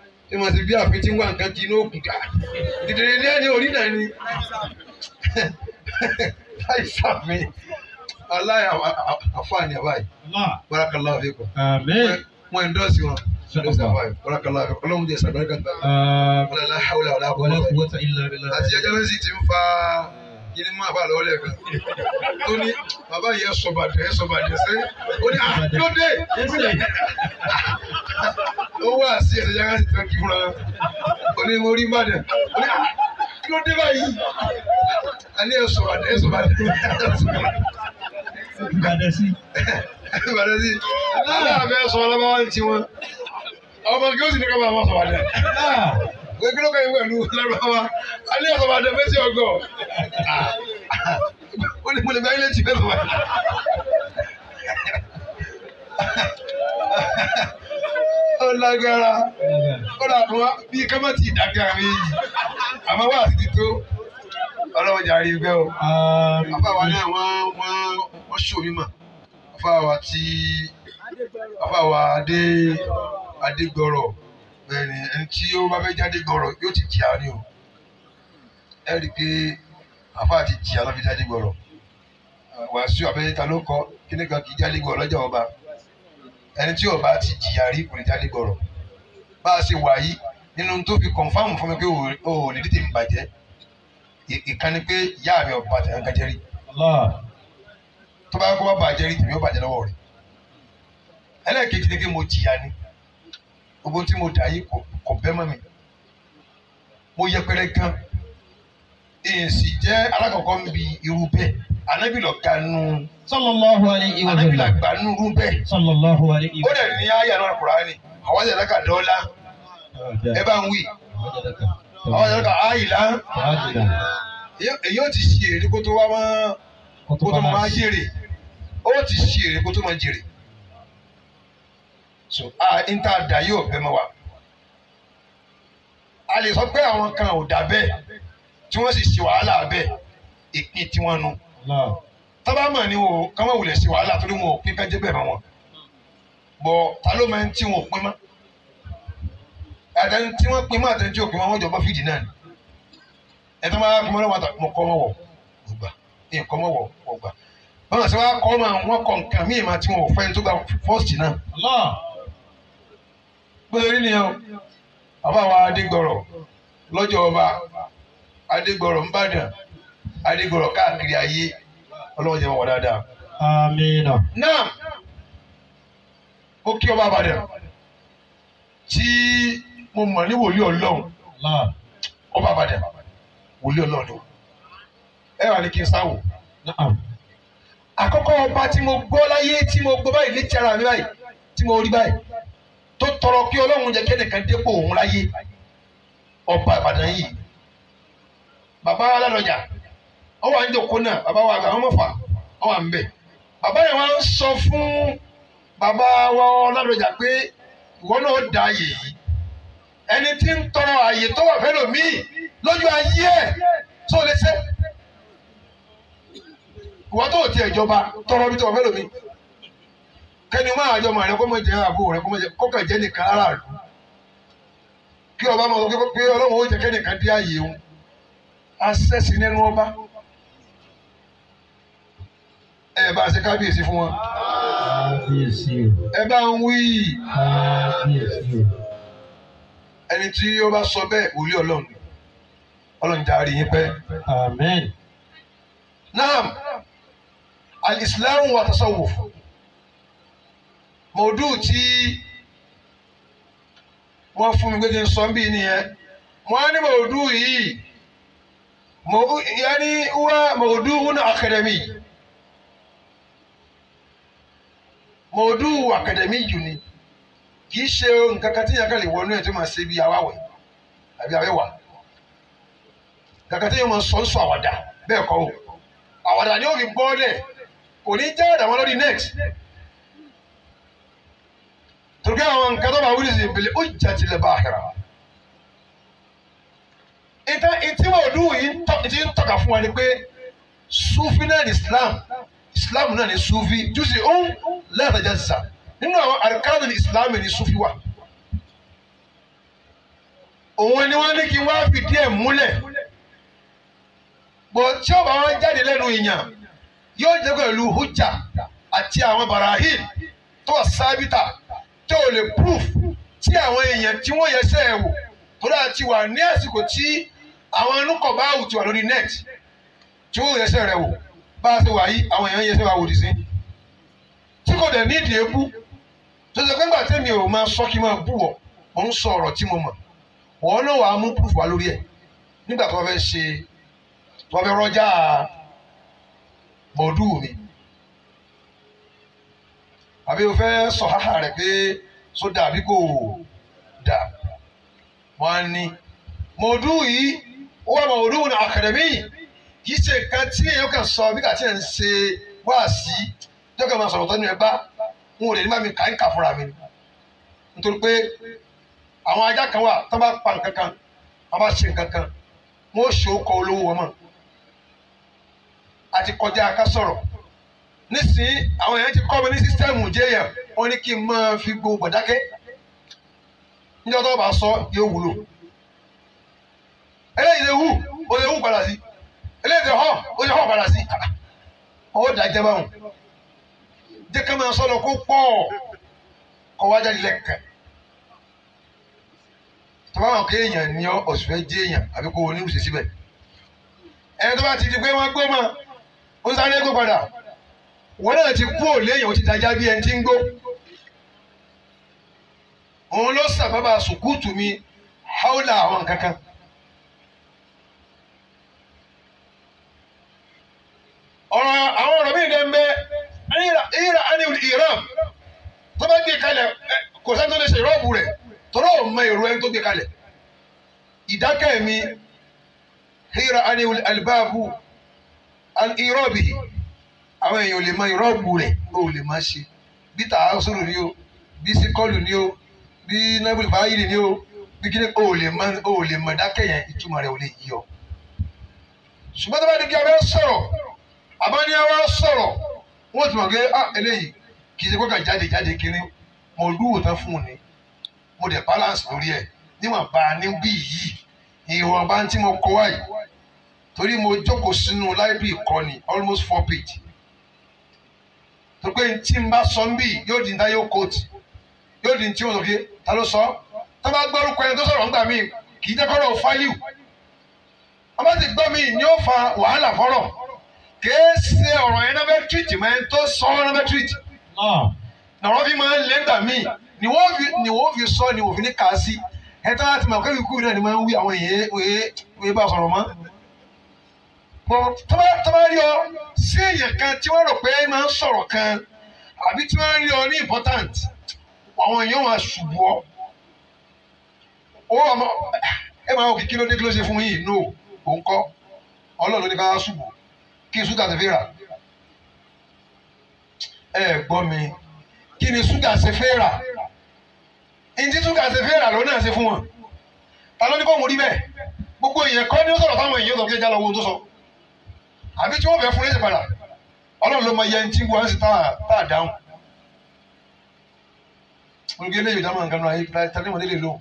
ní ma ti bí àfin tí ń wá nǹkan jí inú òkun ká. Ìdìdìrì ní ẹni orí náà ni. Láì sàmì. Aláì àfààní àbáyé. Allah. Barakallahu fikum. Wọ́n endorse wọn. Barakallahu fikum. Ọlọ́run jẹ́ sàbẹ̀rẹ̀ kan. Àmín. Wala la hawla Wala quwwata. illa billah. Àti ẹjọ́ lọ́sì ti ń fa kíní mú àbá lọ́wọ́ lẹ́ẹ̀kan. Tó ní bàbá yẹn sọ̀bàdẹ̀ sọ̀bàdẹ̀ sẹ́. Ó ní àlódé. Ó wà sí ẹ̀sẹ̀ yára sì tán kí fúnra. oní mo rí Ìbàdàn oní à, kí ló dé báyìí alẹ́ ẹ̀ sọ̀rọ̀ àdé ẹ̀ sọ̀rọ̀ àdé Ìbàdàn sí. Ìbàdàn sí aláàbẹ̀ sọ̀rọ̀ lọ́wọ́ wọn ti wọn ọmọ kí ó sì ní ká máa sọ̀rọ̀ àdé Ah, kí ló kọ́ ìwé ìlú lọ́wọ́ alẹ́ ẹ̀ sọ̀rọ̀ àdé fẹ́sí ọgọ́. Ó ní mo lè bá ilé tì fẹ́ sọ̀rọ̀ àdé. ó lágbára kódà wọn bí ká má ti dàgbà mi yìí àmọ́ wà á ti tó. Ọlọ́wọ́ jà rí bẹ́ẹ̀ o. Àmín. àfáwa náà wọ́n wọ́n wọ́n ṣò mí mà àfáwa tí àfáwa adé adégbọrọ ẹni tí ó bá fẹ́ jáde gbọrọ yóò ti jìyà ni o. Ẹ rí i pé àfáà ti jìyà lọ́fi jáde gbọrọ. Wàásù abẹ́yẹta ló kọ kíní kan kì í jáde gbọrọ lọ́jọ́ ọba? Ẹni tí ọba ti jìyà rí kò ní jáde gbọrọ. Bá a ṣe wà yìí nínú tó fi kọ̀nfàmù fún mi pé o ò lè dìde mi bàjẹ́. Ìkànnì pé ìyá mi ọba tẹ̀yàn kájẹ́ rí. Allah. tó bá kó bá bàjẹ́ rí tèmi ó bàjẹ́ lọ́wọ́ rẹ̀. Ẹlẹ́ẹ̀kejì ni pé mo jìyà ni gbogbo tí mo dà yìí kò bẹ́ mọ́ mi. Mo yẹpẹrẹ gan. Èsì jẹ́ alákọ̀ọ́kọ́ ń bi irú bẹ́ẹ̀. Anábì lọ ga nu Sallallahu alayhi wa anábì là sallam. gbà nu irú bẹ́ẹ̀. Sallallahu alayhi ó wa dẹ̀ ní àyà náà Kùránì àwọn ìyàrá kà dọ́là. Ẹ bá ń wí. Àwọn kà áyìlá èyí ó ti ṣe èrè kó tó wá mọ́ kó tó máa jèrè. Ó ti ṣe èrè kó tó máa jèrè so a n ta da yóò bẹ́ mọ́ wa. A lè sọ pé àwọn kan ò dà bẹ́ẹ̀ tí wọ́n sì ṣe wàhálà bẹ́ẹ̀ ìpín tiwọn nu. Tábà mọ̀ ni o ká má wulẹ̀ ṣe wàhálà torí wọn ò pín ká jẹ́ bẹ́ẹ̀ mọ́ wọn. Bọ̀ ta ló máa ń tí wọn ò pín mọ́? Àtẹni tí wọ́n pín mọ́ àtẹni tí ò pín mọ́ wọ́n jọ bá fìdí náà ni. Ẹ̀tọ́ máa pín mọ́ lọ́wọ́ mọ́ kọ́ mọ́ wọ̀ mo gbà. Nǹkan mọ́ wọ̀ wọ̀ gbà. Báwọn ṣe wá kọ́ máa wọ́n kọ́ nǹkan míì máa tí wọn ò fẹ́ tó gba fọ́ọ̀sì náà Rí nìyẹn o bàbá wa adégbọ̀rọ̀ lọ́jọ́ ọba adégbọ̀rọ̀ ńbàdàn adégbọ̀rọ̀ káàkiri ayé ọlọ́wọ́ jẹ́ wọn dáadáa. Amina. náà ó kí ọba àbàdàn tí mo mọ̀ ní wòlíì ọlọ́run ọba àbàdàn wòlíì ọlọ́run ẹ wà ní kí n sáwò. Àkọ́kọ́ ọba tí mo gbọ́ láyé tí mo gbọ́ báyìí létí ara mi báyìí tí mo rí báyìí tó tọrọ kí ọlọ́run jẹ́ kẹ́nìkan dépò òun láyé. Ọba àbàdàn yìí. Bàbá alálọ́jà ọwọ́ à ń jòkó náà. Bàbá wa àgbà wọn mọ̀fà ọwọ́ à ń bẹ̀ bàbá yẹn wá ń sọ fún bàbá wa alálọ́jà pé ìwọ náà da àyè yìí. Ẹni tí ń tọrọ àyè tó wà fẹ́ lòmíì lójú ayé ẹ̀ tó lè ṣe. Ìwọ tó tiẹ̀ jọba tọrọ bí tọrọ fẹ́ lòmíì kẹ́ni máa jọ màá rẹ kó mọ̀ jẹ́ àbúrò rẹ kó kàn jẹ́ nìkan aráàlú kí ọba máa sọ pé ọlọ́run ó jẹ́ kẹ́nìkan dé àyè òun. Asẹ́sì nínú ọba. Ẹ bá ṣe kábíyèsí fún wọn. Ẹ bá ń wí. Ẹni tí ó bá sọ bẹ́ẹ̀ wòlíì ọlọ́run ọlọ́run já rí yín pẹ́. Amen. naam. Al-islam wa tasawuf mọ̀ọ́dù tí wọ́n fún mi gbé kí n sọ bí nìyẹn. Wọ́n á ní mọ̀ọ́dù yìí. Yanni wá mọ̀ọ́dù wọn akademi mọ̀ọ́dù akademi yìí ni. Kì í ṣe nǹkan kan tí yàrá lè wọnú ẹ̀ tó máa ṣe bí awáwẹ̀ àbí awẹ́wà. Kàkà tí yóò máa sọ ń àwàdà. Bẹ́ẹ̀ kọ́ o. Àwàdà ni ó fi bọ́ lẹ̀ kò ní jẹ́ àdàwọn lórí next torí àwọn nǹkan tó bá wúlò sí ìpele ó jà tilẹ̀ bá àkàrà ìta ìtí mọ̀ọ́dù yìí ń tọ́- ti ń tọ́ka fún wa ni pé sufi náà ní islam. Islam náà ní sufi. Jùsì ó ń lẹ́ẹ̀tẹ̀jẹ̀ sà nínú àwọn àríkánù ní islam ní sufi wà. Òun ni wọ́n ní kí wọ́n fìdí ẹ̀ múlẹ̀. Bọ̀ tí ó bá wọn jáde lẹ́nu èèyàn yóò jẹ́ pẹ̀lú hujja àti àwọn barahim tó wà sábìtà tó o lè proof tí àwọn èèyàn tí wọ́n yẹsẹ̀ ẹ̀ wò. Kódà ti wà ní àsìkò tí àwọn inúkọ̀ bá wù tí wà lórí net tí wọ́n yẹsẹ̀ rẹ̀ wò. Bá a ṣe wà yí àwọn èèyàn yẹsẹ̀ wà wò dì sí. Tí kò dẹ̀ nídìí ebú tó ṣe pé ńgbà tẹ́mi ò máa sọ kí n máa bú wọ̀ mò ń sọ ọ̀rọ̀ tí mo mọ̀. Wọn náà wàá mú proof wá lórí ẹ̀. Nígbà tó wọ́n fẹ́ ṣe tó wọ́n fẹ́ rọ́jà mọ̀ọ́dù mi àbí o fẹ́ sọ háhà rẹ̀ pé sódà àbí kò dà? Wọ́n á ní mọ̀ọ́dù yìí ó wà mọ̀ọ́dù ní àkàdẹ́mí kì í ṣe nǹkan tí èèyàn kan sọ bí kàtí ẹ̀ ń ṣe wáàsí jọ́kẹ́ máa sọ̀rọ̀ tọ́nu ẹ bá n ò lè ní mi kà ń kà fúnra mi. Nítorí pé àwọn ajá kan wà tó bá pa nǹkan kan wọ́n bá ṣe nǹkan kan wọ́n ṣe ó kọ olówó wọn mọ̀. Àti kọjá ká sọ̀rọ̀ nísìnyí àwọn èèyàn ti kọ́ mi ní sísítẹ́ẹ̀mù jẹ́yàn wọ́n ní kí n máa fi gbogbo dákẹ́. Níjọ́ tó bá sọ yóò wúlò. Eléyìí lè wù ó lè wù padà sí. Eléyìí lè hàn ó lè hàn padà sí. Ó dájẹ́ báwọn. Jẹ́ ká máa sọ̀rọ̀ kó pọ̀. Kọ́ wá jáde lẹ́kàn tó bá wọn kéèyàn ní ọ̀sùnfẹ́ jẹ́ èèyàn àbí kó o ní síbẹ̀. Ẹni tó bá ti di pé wọ́n gbó mọ́ ó sáré gbó padà wọ́n náà ti kú òlé èèyàn ti dájá bí ẹni tí ń gbó. Òun ló sàbábà sùkúùtù mi haúlà àwọn kankan. ọ̀rọ̀ àwọn ọ̀rọ̀ mi dẹ̀ ń bẹ. Ìrà ánìwò ìràm tó bá gbé kalẹ̀ kò sẹ́ni tó lè ṣe ìrọ́bù rẹ̀. Tọ́lọ́ ò mọ ẹni tó gbé kalẹ̀. Ìdákẹ́ mi ìrà ánìwò àlìbáàbù ìrọ́bì àwọn èèyàn ò lè mọ ìrọ́bù rẹ̀ ó lè má ṣe. Bí tàásùrù ni o bí síkọ́lù ni o bí nábìlì fáyìlì ni o bí kíni ó lè mọ ó lè mọ dákẹ́ yẹn ìtumọ̀ rẹ̀ ò lè yí ọ. ṣùgbọ́n tó bá di kí a fẹ́ sọ̀rọ̀ àbáni àwa sọ̀rọ̀ wọ́n ti mọ̀ pé ah eléyìí kì í ṣe kókà jáde jáde kiri. Mo lúwo tán fún un ni. Mo dẹ̀ balance lórí ẹ̀. Níwọ̀n bá a ní bí yìí ìwọ̀n bá ń tí mo kọ́ wáyé torí mo jókòó sínú library kọ́ni almost four page tó pé tí n bá sọ ń bì yóò di níta yóò kóòtù yóò di tí mo sọ pé ta ló sọ? Tó bá gbọ́rúkọ ẹni tó sọ̀rọ̀ ńgbà míì kì í jẹ́ kọ́rọ̀ fáìlì wọ́n bá ti gbọ́ mi ní ó fa wàhálà fọ́rọ̀. Kìí ṣe ọ̀rọ̀ yẹn náà bẹ́ tírìtì mọ́ ẹni tó sọ ọ́ náà bẹ́ tírìtì nàrọ̀ fi máa ń lé gbà míì. Ni wọ́n fi ni wọ́n fi sọ ni ní kà á sí. Ẹ tó mọ̀ ikú náà ni máa ń wí àwọn èèyàn òye òye bá sọ̀rọ̀ mọ́. Tó bá rí ọ sí èèyàn kan tí wọ́n rò pé máa ń sọ̀rọ̀ kan àbí tí wọ́n rí ọ ní important àwọn èèyàn máa ṣubú ọ. owó ọmọ ẹ máa wọ kí kí ló dé kí ló ṣe fún yìí no òun kọ́. Ọlọ́run ló ní ká ṣubú. Kí ni ṣúgà ti fi rà? Ẹ gbọ́ mi. Kí ni ṣúgà ṣe fẹ́ rà? Ntí ṣúgà ṣe fẹ́ rà ló náà ṣe fún wọn. Ta ló ní kó mo rí bẹ́ẹ̀? Gbogbo èèyàn kọ́ ní ó sọ̀rọ̀ táwọn èèyàn sọ pé jálọ owó tó sọ àbí tí wọ́n fẹ́ fún léṣe padà. Ọlọ́run ló mọ iye ntí wọn sì tá a dáhùn. Olùkọ́ ilé ìdáhùn nǹkan náà ayé tàbí wọn lè lò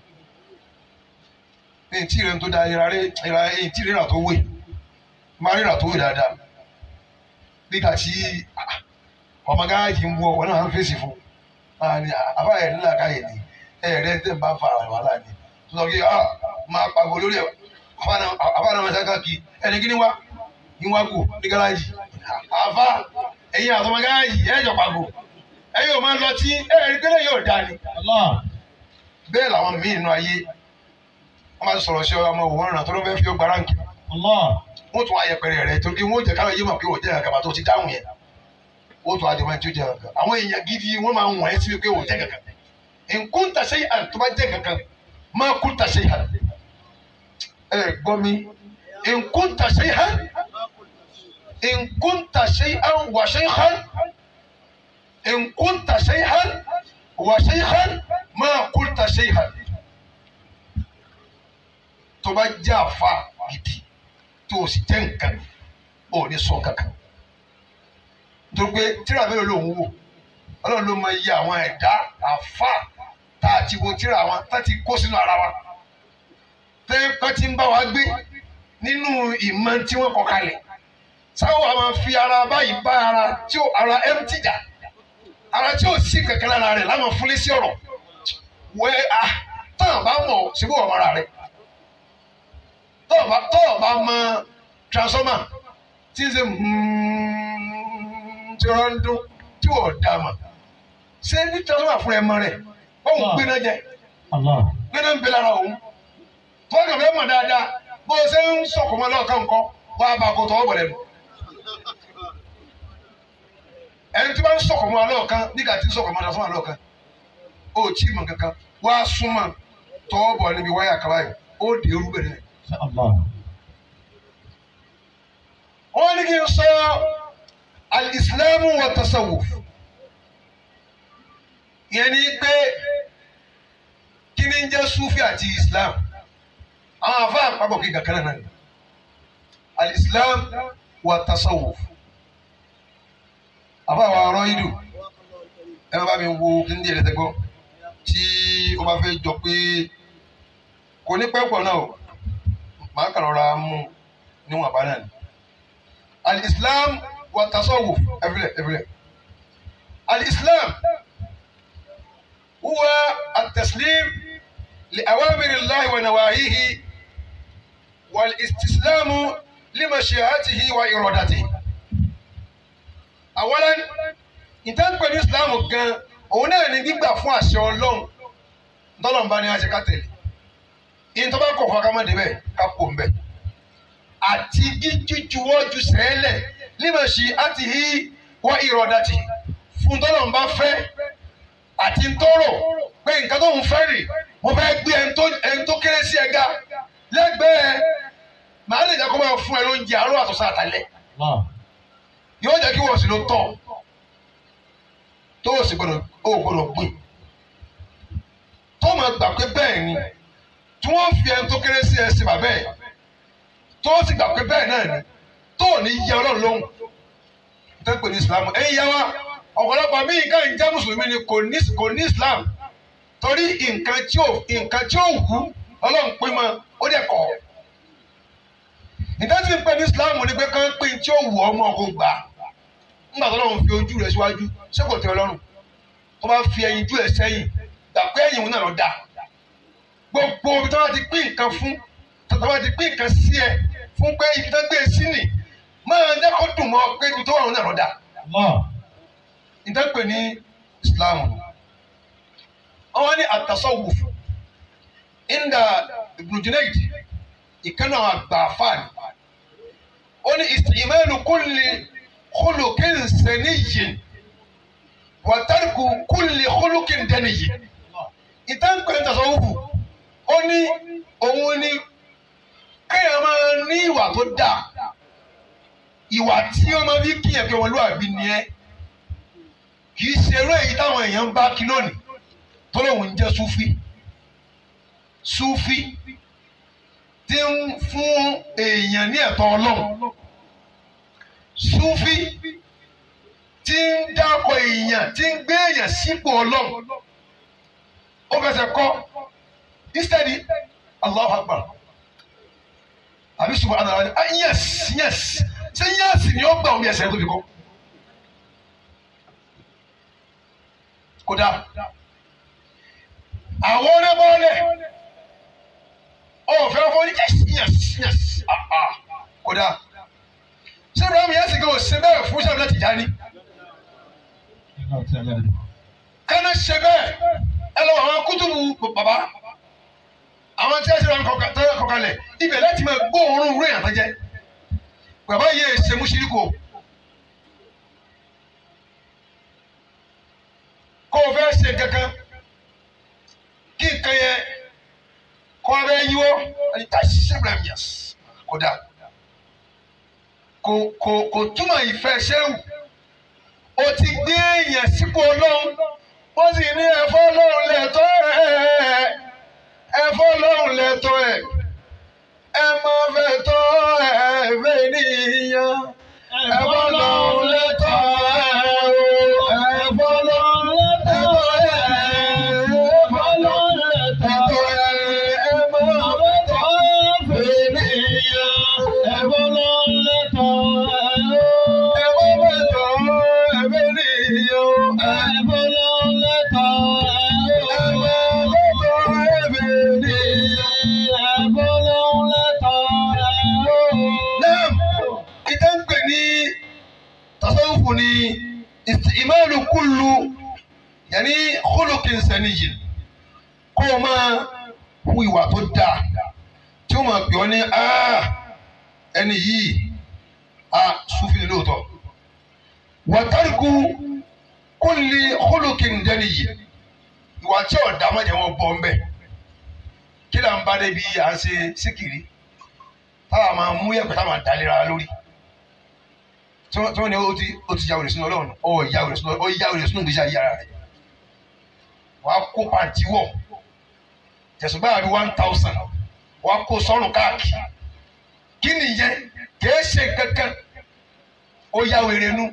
ntí rẹ̀ tó da ìrà rẹ̀ ntí rẹ̀ rà tó wé máa rírà tó wé dáadáa. Nígbà tí ọmọ gáàjì ń wọ ọ náà ń fèsì fún àbá ẹ̀ nílà káyè ni. Ẹ̀ rẹ̀ tẹ̀ ń bá fa wàhálà ni. Tó sọ pé máa pàgọ́ lórí ẹ̀. Àbá náà máa ṣáká kí ẹni kí ni wá ní wá kù ní gáàjì àbá ẹ̀yin àtọmọ gáàjì ẹ̀ jọ pàgọ́ ẹ̀yin ò máa lọ tí ẹ̀ rí pẹ́lẹ́ yóò dá ni. bẹ́ẹ̀ làwọn míì nínú ayé wọ́n máa sọ̀rọ̀ sí ọmọ òun ràn tó ló fẹ́ fi ó gbaráǹkì wọ́n tún ayẹpẹrẹ rẹ̀ torí wọ́n jẹ́ káwọn yé mọ̀ pé wọ́n jẹ́ kankan tó ti dáhùn yẹn. Wọ́n tún adìmọ̀ tí ó jẹ́ kankan. Àwọn èèyàn gidi wọ́n máa wọ̀n ẹ́ síbi pé wọ́n jẹ́ kankan. Nkún tàṣe àn tó bá jẹ́ kankan máa kún tàṣe àn ẹ gbọ́ mi. Nkún tàṣe àn àn nkún tàṣe àn wà ṣe àn máa kún tàṣe àn tó bá jẹ́ àfa gidi tó o sì jẹ́ nǹkan ò ní sọ kankan. nítorí pé tíra mélòó ló ń wò ọlọ́run ló mọ iye àwọn ẹ̀dá àfa tá a ti wo tíra wọn tá a ti kó sínú ara wa. tẹ́ pẹ́ tí ń bá wa gbé nínú ìmọ̀ tí wọ́n kọ kalẹ̀. Sáwọn àwọn fi ara báyìí bá ara tí ó ara empty jà. Ara tí ó sì kankan lára rẹ̀ láwọn fúnlé sí ọ̀rọ̀. Wẹ́ a tán bá mọ̀ síbú ọ̀mọ́ ara rẹ̀. Tọ́ọ̀ bá mọ transformer tí ń ṣe tí wọ́n ń dún tí wọ́n dá mà ṣé ní transformer fún ẹ mọ rẹ̀ òun gbéná jẹ. Gbéná ń bẹ lára òun. Kàn fẹ́ mọ̀ dáadáa. Bó ṣe ń sọ̀kùnmọ́ lọ́ọ̀kan nǹkan bá a kó tọwọ́ bọ̀ lẹ́nu. Ẹni tí wọ́n ń sọ̀kùnmọ́ lọ́ọ̀kan nígbà tí ń sọ̀kùnmọ́ lọ́ọ̀kan lọ́ọ̀kan ó tí ì mọ̀ kankan. Wá súnmọ́ tọwọ́ bọ̀ níbi wáyà kaba yìí ó dé irú bẹ̀rẹ̀. Wọ́n ní kí n sọ al-islamu wa tasawuf. Ìyẹn ni pé kí ni ń jẹ́ sufi àti islam? Àwọn afa àpapọ̀ kí kankan náà ni wa tasawuf. Àwọn ọ̀rọ̀ yìí dùn ẹ bá mi wo kí n di ẹ̀rẹ́tẹ̀ gbọ́. Tí ó bá fẹ́ jọ pé kò ní pẹ́ pọ̀ náà o màá kàn rọra mú níwọ̀n àbá náà ni. Al-islam wa tasawuf. Ẹ̀fílẹ̀ ẹ̀fílẹ̀ al-islam huwa at-taslim li awamiri allahi wa nawahihi wal istislamu li mashiatihi wa iradatihi. awalan ìtàn pẹ̀lú islam gan òun náà ní gbígbà fún àṣẹ ọlọ́run tọ́lọ̀ ń bá ní àṣẹ ká tẹ̀lé ìyẹn tó bá kọ̀ fún akámọ́ débẹ̀ ká kó ń bẹ̀ àti jíjújuwọ́jú sẹ́lẹ̀ límọ̀ṣì àti hí wọ́n ìrọ̀dàtì fún tọ́lọ̀ ń bá fẹ́ àti ń tọrọ pé nǹkan tó ń fẹ́ rè mo fẹ́ gbé ẹni tó kéré sí ẹga lẹ́gbẹ̀ẹ́ màá lè jẹ́ kó máa fún ẹ lóúnjẹ àárọ̀ àtọ̀sán àtàlẹ́. Yóò jẹ́ kí wọ́n sì ló tọ̀. Tó o sì gbọ́dọ̀ o gbọ́dọ̀ gbìn. Tó máa gbà pé bẹ́ẹ̀ ni tí wọ́n fi ẹni tó kéré sí ẹ sí bàbá ẹ̀ tó sì gbà pé bẹ́ẹ̀ náà ni tó o ní yẹ ọlọ́run lóhùn. Tó ń pè ní islam. Ẹ̀yin yá wa ọ̀pọ̀lọpọ̀ míì ká ń jẹ́ mùsùlùmí ni kò ní kò ní islam. Torí nǹkan tí ò nǹkan tí ò wù ọlọ́run pín mọ́ ó dẹ̀ kọ̀. ìdájọ́ ti pè ní islam ni pé kán pín tí ó wù ọmọ kó gbà nígbà tó lọ́run fi ojú rẹ̀ síwájú ṣé kò tẹ́ ọ lọ́rùn tó bá fi ẹyin ojú ẹ̀ sẹ́yìn gbà pé ẹ̀yìn òun náà lọ dà. Gbogbo ibi tó bá ti pín nǹkan fún tó bá ti pín nǹkan sí ẹ fún pé ibi tó gbé e sí nì máa jẹ́ kó dùn mọ́ pé ibi tó wà òun náà lọ dà. Ìdẹ́pẹ̀ ní islam wọ́n ní at-tasawwuf. Inda ibn junayd ìkànnì àwọn àgbà fáàlì ó ní khuluqin saniyyin wa tarku kulli khuluqin daniyyin. Ìtẹ́pẹ̀ ní tasawwuf ó ní òun ní kéèyàn máa ní ìwà tó dáa. Ìwà tí wọ́n máa fi kíyàn pé wọn lóàbí ni ẹ́. Kì í ṣe eré èyí táwọn èèyàn ń bá kí lónìí. Tó lóun jẹ́ súfì. Súfì tí ń fún èèyàn ní ẹ̀tọ́ ọlọ́run. Súfì tí ń dákọ̀ èèyàn tí ń gbé èèyàn sípò ọlọ́run. Ó fẹsẹ̀ kọ́. Instead Allahu Akbar. Àbí subhanallah ah yes yes. Ṣé yes ni ó gbà omi ẹsẹ̀ tó fi kọ́. kódà àwọn onímọ̀ọ́lẹ̀ ọ̀fẹ́ fún ní yes yes yes. Ah ah. Kódà. Ṣé ibrahim yẹn sì kí o ṣe bẹ́ẹ̀ fún Allah ta'ala. kánà ṣe bẹ́ẹ̀. Ẹ lọ àwọn kútùbù bàbá. Àwọn tí a ṣe wọn kọkalẹ̀ ibẹ̀ láti máa gbóòórùn rẹ̀ àtọ́jẹ́ bàbá yìí ṣe mú ṣíríkù o. kó o fẹ́ ṣe kankan kí nǹkan yẹn kó o fẹ́ yíwọ́ ẹni tá a ṣiṣẹ́ ibrahim yẹs kó dà kò kò kò túmọ̀ ìfẹ́ ṣéwù o ti gbé èèyàn sípò ọlọ́run wọ́n sì ní ẹ̀fọ́ ọlọ́run lẹ́tọ́ ẹ̀ ẹ̀fọ́ ọlọ́run lẹ́tọ́ ẹ̀ ẹ máa fẹ́ tọ́ ẹ̀ fẹ́ níyàn ẹ̀fọ́ ọlọ́run lẹ́tọ́ ẹ̀ istimalu kullu yanni khuluqin saniyyin kó o máa hu ìwà tó dáa tí wọ́n máa pè ọ́ ní ẹni yìí a sufi ni lóòótọ́. Wàtárìkù kulli khuluqin daniyyi ìwà tí ọ̀dà mọ̀jẹ̀ wọn bọ̀ ńbẹ̀ kí là ń bá débi à ń ṣe síkìrì táwa máa mú yẹ̀pẹ̀ táwa máa dalera tí wọ́n ní o ti o ti yàwòrán sínú ọlọ́run ọ yàwòrán sínú ọ yàwòrán sínú ìgbésí ayé ara rẹ̀. Wàá kó pàǹtí wọ̀. Tẹ̀sùn báyà bí one thousand. Wàá kó sọ́run káàkiri. Kí nìyẹn kìí ṣe kankan ó yàwòrán nu.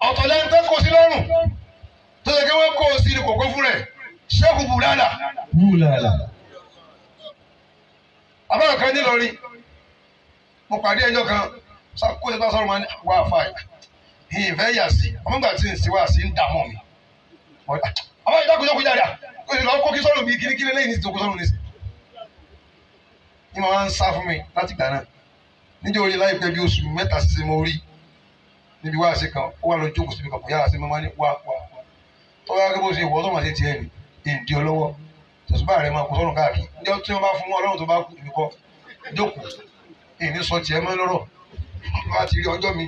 Ọ̀tọ̀lẹ́ńtẹ́ kó sí lọ́rùn. Tó yẹ kí wọ́n kó o sí ní kòkó fún rẹ̀. Ṣẹ́kù bùrádà Wúlàlà. àbáyọ̀ kan nílọrin mo pàdé ẹjọ́ kan kó ṣe bá sọ̀rọ̀ máa ní wá fà yìí ìfẹ́ yà sí ọmọgbà tí ń sí wá sí ń dààmú mi. Àbáyọ̀ ìdákùnjọ́ kó jáde à kó sì lọ kó kí sọ̀rọ̀ bíi kíníkíní lẹ́yìn ní ìtòkó sọ̀rọ̀ nísì ní mo máa ń sá fún mi láti gbà náà. Níjẹ́ orí láìpẹ́ bí oṣù mẹ́ta sí mo rí. Níbi wá sí kan ó wà lọ jókòó síbi kan kò yára sí mo máa ní wá wá wá. Tọ́wọ́ gẹ́gẹ́ bó ṣe wọ́ tó máa ṣe tiẹ̀ ní ìdí ọlọ́wọ́. Rẹ̀ wá ti rí ọjọ́ mi.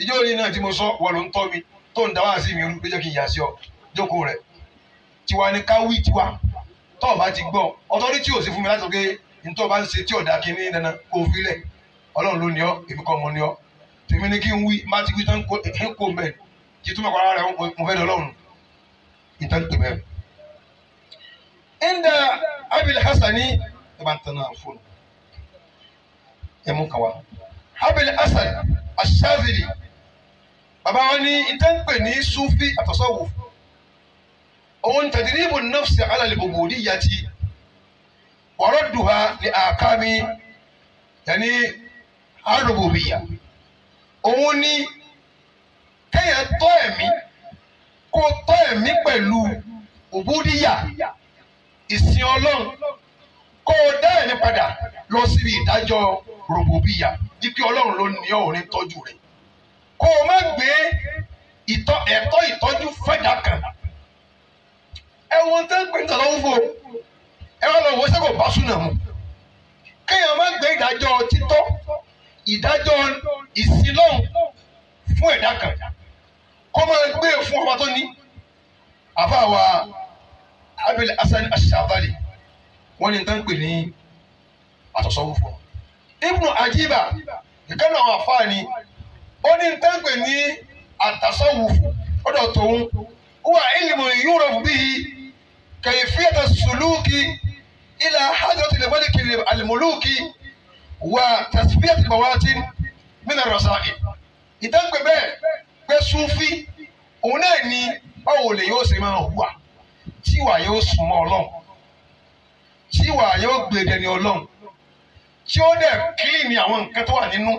Ìjọ orí náà tí mo sọ wọ́n ló ń tọ́ mi. Tó ń dá wá sí mi ló jẹ́ kí n yà sí ọ. Jókòó rẹ̀. Tiwa ni ká wí tiwa. Tó o bá ti gbọ́ ọtọ́rí tí ò sí fún mi láti sọ pé nítorí bá ń ṣe tí ọ̀dà kínní dandan kó o filẹ̀ ọlọ́run ló ní ọ èmi kọ́ mo ní ọ. Tèmi ní kí n wí má ti wí tán kó mẹ́ kí túmọ̀ pàrọ̀ rẹ̀ mo fẹ́ lọ́rùn ìtàn kàwá abil hasan aṣáfìlì bàbá wọn ní ìtàn pè ní sufi àtọ̀sọ́wò òun tadribu nafsi ala al-ubudiyyati wa radduha li ahkami yani ar-rububiyya òun ní kéèyàn tọ́ ẹ̀mí kó tọ́ ẹ̀mí pẹ̀lú òbúdíyà ìsìn ọlọ́run kó dá ẹ̀mí padà lọ síbi ìdájọ́ rògbòbíyà wípé ọlọ́run ló ní ní tọ́jú rẹ̀. Kó o má gbé ẹ̀tọ́ ìtọ́jú fẹ́dà kan. Ẹ wo tẹ́ ń pè ní tọ́lọ́wọ́ fún o. Ẹ wá lọ wọ sẹ́kọ̀ bá súnà mu. Kéèyàn má gbé ìdájọ́ títọ́ ìdájọ́ ìsìn lọ́hùn fún ẹ̀dá kan. Kó máa gbé e fún ọba tó ní. Àbáwa abil hasan aṣàbálì wọn ní nǹkan pè ní àtọ̀sọ́wọ́fọ́ ibnu ajiba ìkànnì àwọn afáàní ó ní pè ní àtàsọ́wọ́fọ́ ọ̀dọ̀ tòun wà ilmu yúrọ̀fù bíi kayfiyata suluki ila hajjati limaliki alimuluki wa tasfiyati bawatin mina rasail ìtànkpé bẹ́ẹ̀ pé sufi òun náà ní báwo lè yóò ṣe máa hùwà tí wà yóò súnmọ́ ọlọ́run tí wà yóò gbèdé ní ọlọ́run tí ó dẹ̀ kílìnì àwọn nǹkan tó wà nínú.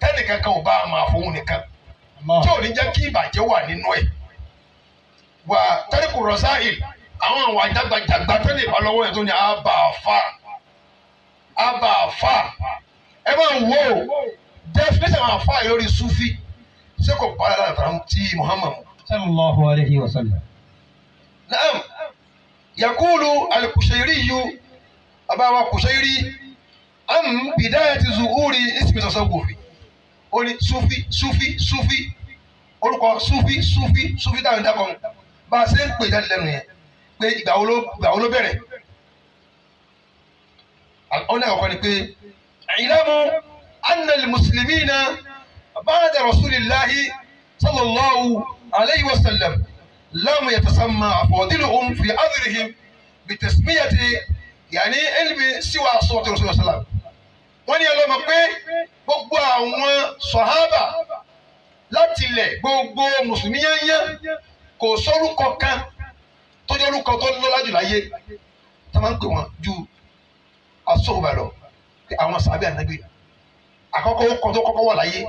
Tẹ́nì kankan ò bá a máa fowó nìkan. Tí ò ní jẹ́ kí ìbàjẹ́ wà nínú ẹ̀. Wà tẹ́lẹ̀kù rọ̀sáìl àwọn àwọn àjàgbàjàgbà tẹ́lẹ̀ ìbá lọ́wọ́ ẹ̀ tó ní àbàfà àbàfà ẹ máa wò ó. Definition àwọn àfáà lórí sufi. Ṣé kò bá dáadáa tàn tí muhammad. Sallallahu alayhi wa sallam. naam. Yakulu al-Kushairi abawa Kushairi am bidayati zuhuri ismi tasawufi ó ní sufi sufi sufi. Orúkọ sufi sufi sufi táwọn dákọ. Bá a ṣe ń pè jáde lẹ́nu yẹn pé ìgbà wo ló ìgbà wo ló bẹ̀rẹ̀? Ó ní àkọ́kọ́ ni pé ìlàmú annal muslimina ba'da rasulillahi sallallahu alayhi wa sallam lam yatasamma afadiluhum fi adrihim bitasmiyati yani ilmi siwa suwati rasulillahi wọ́n ní ẹlọ́mọ pé gbogbo àwọn sọ̀hábà láti ilẹ̀ gbogbo mùsùlùmí yányán kò sórúkọ kan tó jẹ́ orúkọ tó lọ́lá jù láyé. Tá máa ń pè wọ́n ju asọ́gbà lọ àwọn sàbẹ̀ ànágbé àkọ́kọ́ ó kọ tó kọ́kọ́ wà láyé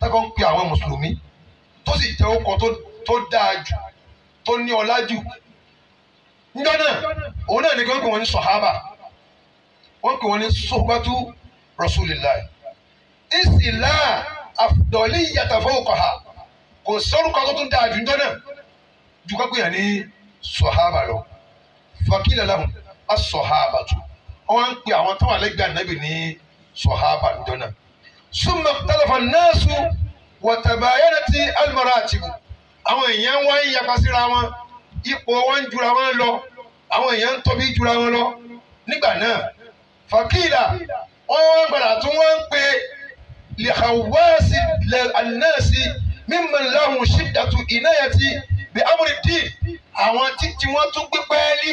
tẹ́kọ̀ ń pe àwọn mùsùlùmí tó sì jẹ́ ó kọ tó dáa jù tó ní ọlá jù. Níjọ́ náà òun náà ní kí wọ́n pè wọ́n ní sọ̀hábà. Wọ́n pè wọ́n ní sọ́gbàtú rasulillah ìsìlá àfdọ̀lì yàtọ̀ fọwọ́kọ̀ha kò sórúkọ tó tún dáa jù náà. Ju ká pè yàn ní sọ̀hábà lọ. Fakílẹ̀ lahùn asọ̀hábà tù wọ́n ń pe àwọn tó wà lẹ́gbẹ̀ẹ́ ànábì ní sọ̀hábà náà. súnmọ́ tẹlifà nọ́ọ̀sù wọ̀tàbáyẹ̀rẹ̀ ti almaratibu. Àwọn èèyàn wá ń yapa wọn. Ipò wọn jura wọn lọ. Àwọn èèyàn tóbi jura wọn lọ. Nígbà náà fàkìlà wọn wọn gbàdá tún wọn ń pe lihawasi anasi mímọ lahùn ṣídàtú ìnáyàtì bí amúrídìí àwọn títí wọn tún gbé pẹ́ẹ́lí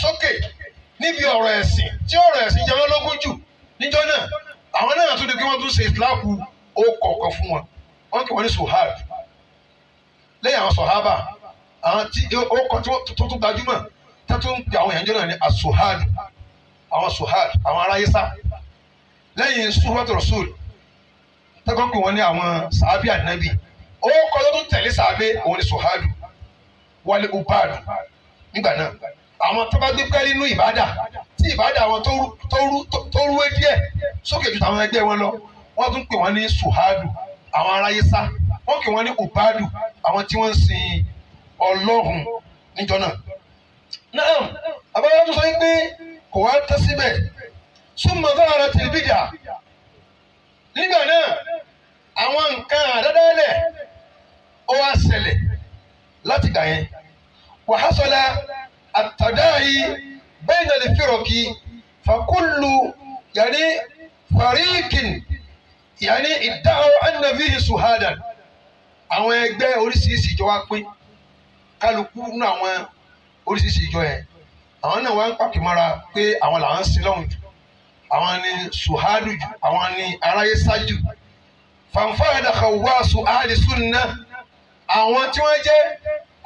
sókè níbi ọ̀rọ̀ ẹ̀sìn tí ọ̀rọ̀ ẹ̀sìn jẹ́ wọ́n lógún jù níjọ́ náà. Àwọn náà tún ní kí wọ́n tún ṣe ìsìláàkù ó kọ̀ọ̀kan fún wọn. Wọ́n kì wọ́n ní suhad. Lẹ́yìn àwọn sọ̀hábà àwọn tí ó kọ́ tó tún gbajúmọ̀ tó tún pè àwọn èèyàn jọ náà ní asuhad àwọn suhad àwọn aráyé sá lẹ́yìn suhad rasul tẹ́kọ̀ pé wọ́n ní àwọn sàábì ànábì. Ó kọ́ tún tẹ̀lé sàábì òun ní suhad wálé ubad nígbà náà. Àwọn tó bá gbé pẹ́ẹ́lí nínú ìbádà tí ìbádà àwọn tó rúwé díẹ̀ sókè ju tàwọn ẹgbẹ́ wọn lọ wọ́n tún pè wọ́n ní suhadu àwọn aráyé sá wọ́n pè wọ́n ní ubadu àwọn tí wọ́n ń sin ọlọ́run níjọ náà. náà àbáwá tó sọ pé kò wá tẹ́ síbẹ̀ bá ara tìlíbìdà nígbà náà àwọn nǹkan àdádálẹ̀ ó wá ṣẹlẹ̀ láti gbà yẹn. Wàhásọ́lá àtàdáyì bẹ́ẹ̀ náà lè fẹ́rọ̀kì fàkúlù yàní fàríkìn yàní ìdáhùn ànàbíyì sùhádàn àwọn ẹgbẹ́ oríṣiríṣi ìjọ wa pín. Kálukú nínú àwọn oríṣiríṣi ìjọ yẹn. Àwọn náà wá ń pàkì pé àwọn làwọn ń sin lọ́hùn jù àwọn ni sùhádù jù àwọn ni aráyé sájù. Fanfàdà kàwáṣù àhàlì sunna àwọn tí wọ́n jẹ́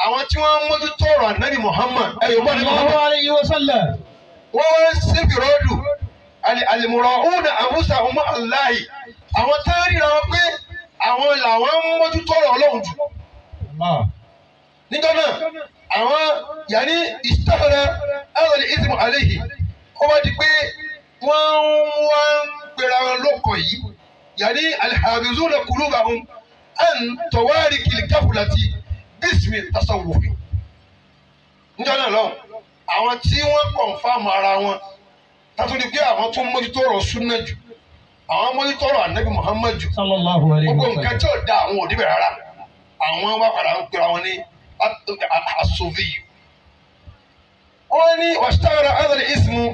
àwọn tí wọ́n mójútó ọ̀rọ̀ ànábì Muhammad. Ẹ̀yọ̀ bá ní Muhammad. Wọ́n wá síbi rọ́ọ̀dù. Àlìmọ̀rọ̀ òun àwùsà ọmọ aláì àwọn tá a ríra wọn pé àwọn làwọn ń mójútó ọ̀rọ̀ ọlọ́run jù. Níjọ́ náà àwọn yàní ìsítàfẹ́rẹ́ ẹ̀rọ̀lẹ̀ ìsìnkú àléhì ó di pé wọ́n ń pera wọn lóko yìí. Yàní alihamizuna kulubahum an tọwárí kìlìkàfùlàtì bísímì tasawufi níjọ́ náà lọ àwọn tí wọ́n kọ̀nfàmù ara wọn tàtó di pé àwọn tó mójútó ọ̀rọ̀ súnà jù. Àwọn mójútó ọ̀rọ̀ ànábì Muhammad jù. Gbogbo nǹkan tí ò da àwọn òdìbẹ̀ rárá. Àwọn wá padà ń pera wọn ní asoviyu. wọ́n ní wàṣítàrà adàlẹ̀ ismu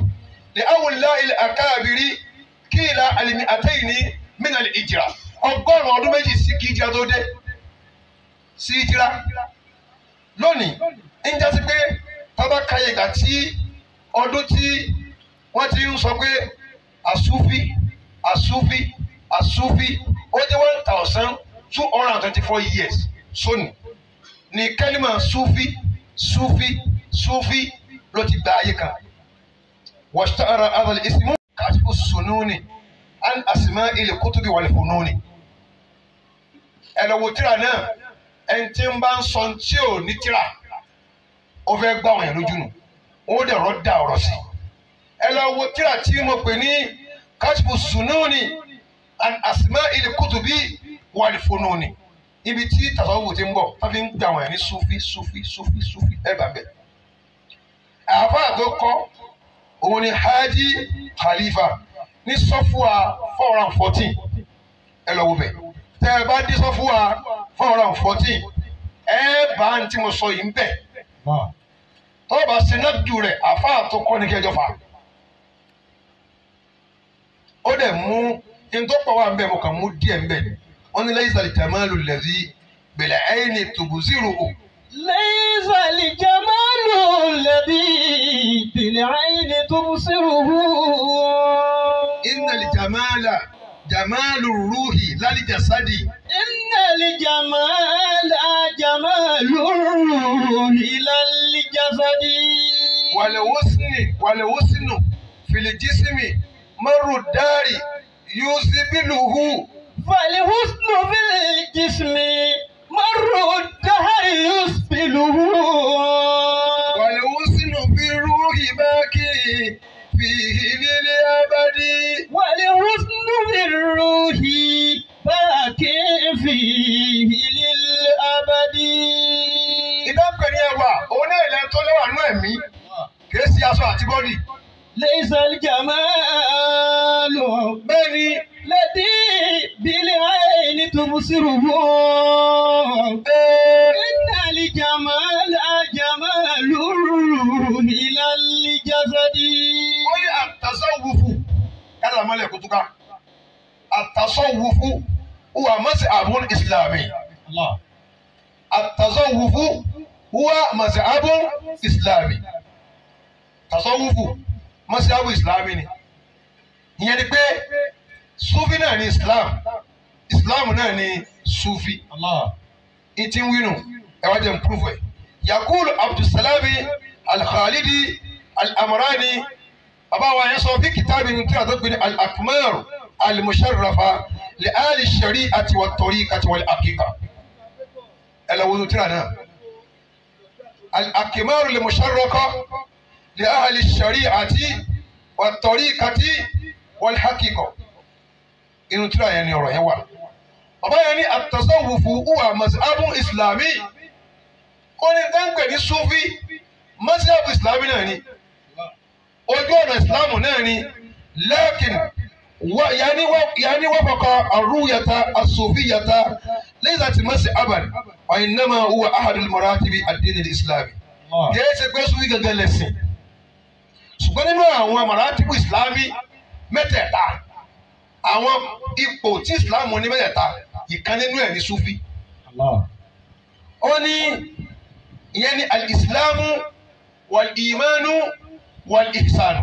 ní awùlá ilẹ̀ akáàbírí kí ilà àlìmí àtẹ́yìn ní mínàlì ìjìrà ọgọ́rùn-ún ọdún méjì sí kí ìjìrà tó dé. Sí ìjìrà. lónìí ń jásí pé káyé ìgbà tí ọdún tí wọ́n ti ń sọ pé àsúfí àsúfí àsúfí ó jẹ́ one thousand two hundred and twenty-four years sóni ní kẹ́límà súfí súfí súfí ló ti gba ayé kan ìsìmú kàṣífù sùnúni an àsìmá ilẹ̀ kútùbí wàlẹ̀ fúnúni. ẹ lọ wo tíra náà ẹni tí ń bá ń sọ tí ò ní tíra ó fẹ́ gbá wọn yẹn lójú nù ó dẹ̀ rọ́ da ọ̀rọ̀ sí. ẹ lọ wo tíra tí mo pè ní kàṣífù sùnúni an àsìmá ilẹ̀ kútùbí wàlẹ̀ fúnúni ibi tí tasawufu ti ń bọ̀ wọ́n fi ń gbé àwọn yẹn ní sufi sufi sufi sufi ẹ bá bẹ̀. àáfàá tó kọ́ òun ni Haji Khalifa. Ní sọ́fúà four hundred and fourteen. Ẹ lọ wo bẹ̀. Tẹ́ ẹ bá dé sọ́fúà four hundred and fourteen ẹ bá ń tí mo sọ yìí ń bẹ̀. Tọ́ba sinapu rẹ̀ àfa tó kọ́ ní kẹjọ fà. Ó dẹ̀ mú ntọ́pọ̀ wa ń bẹ̀ mo kàn mú díẹ̀ ń bẹ̀ ni. Wọ́n ní lẹ́yìn sàlìtàmọ́ lulẹ̀ sí ẹ̀yìn ni tùbùsírù o. lẹ́yìn. فالجمال الذي بالعين تبصره. إن الجمال جمال الروح لا الجسد. إن الجمال جمال الروح لا الجسد. والحسن والحسن في الجسم مر الدار يزبله. فالحسن في الجسم مر الدهر يسبله wàlẹ̀ wosinu fi ruhi báàkì fihi lílé abadi. والحسن في الروح باق فيه للأبد ìdáǹpẹ̀ ní ẹwà òun náà ilẹ̀ tó lẹ́wà nú ẹ̀mí kìí sí aṣọ àti bọ́dì. ليس الجمال bẹ́ẹ̀ni الذي بالعين تبصره إن الجمال جمال الروح إلى الجسد ó ní àtàsọ́wùfù yálà mọ́lẹ̀ kutuka àtàsọ́wùfù wà mọ́sí àbún ìsìlámì الله àtàsọ́wùfù wà mọ́sí àbún ìsìlámì mọ́ṣáláwù ìsìlámù ni. Ìyẹn ni pé sufi náà ni islam. Islam náà ni sufi. Ìtì wínú ẹ wá jẹ́ mpúrúfù ẹ̀. Yakul abdulsalami alkhalidi alamrani. Abawa yẹn sọ fi kitabi ní tíra tó gbé ní alakumar alimusharrafa lè ali shari àti wà tọ́rí àti wà akíkà ẹ lọ wọnú tíra náà. Alakumar alimusharrafa li ahli shari'ati wa tariqati wal haqiqa inú tíra yẹn ni ọ̀rọ̀ yẹn wà. bàbá yẹn ní at-tasawwufu huwa mazhabun islami ó ní táǹkì ní sufi mazhab islami náà ni ojú ọ̀nà islamu náà ni lakin yanni wafaqa arruyata asufiyata laysat mazhaban wa innama huwa ahadul maratibi ad-din al-islami. kìí ṣe pé sufi gẹ́gẹ́ lẹ́sìn ṣùgbọ́n nínú àwọn amọ̀ràtìbù ìsìlámì mẹ́tẹ̀ẹ̀ta àwọn ipò tí ìsìlámù ní mẹ́tẹ̀ẹ̀ta ìkan nínú ẹ̀ ní sufi. ó ní ìyẹn ní alìsìlámù wàlìmánu wàlìsànù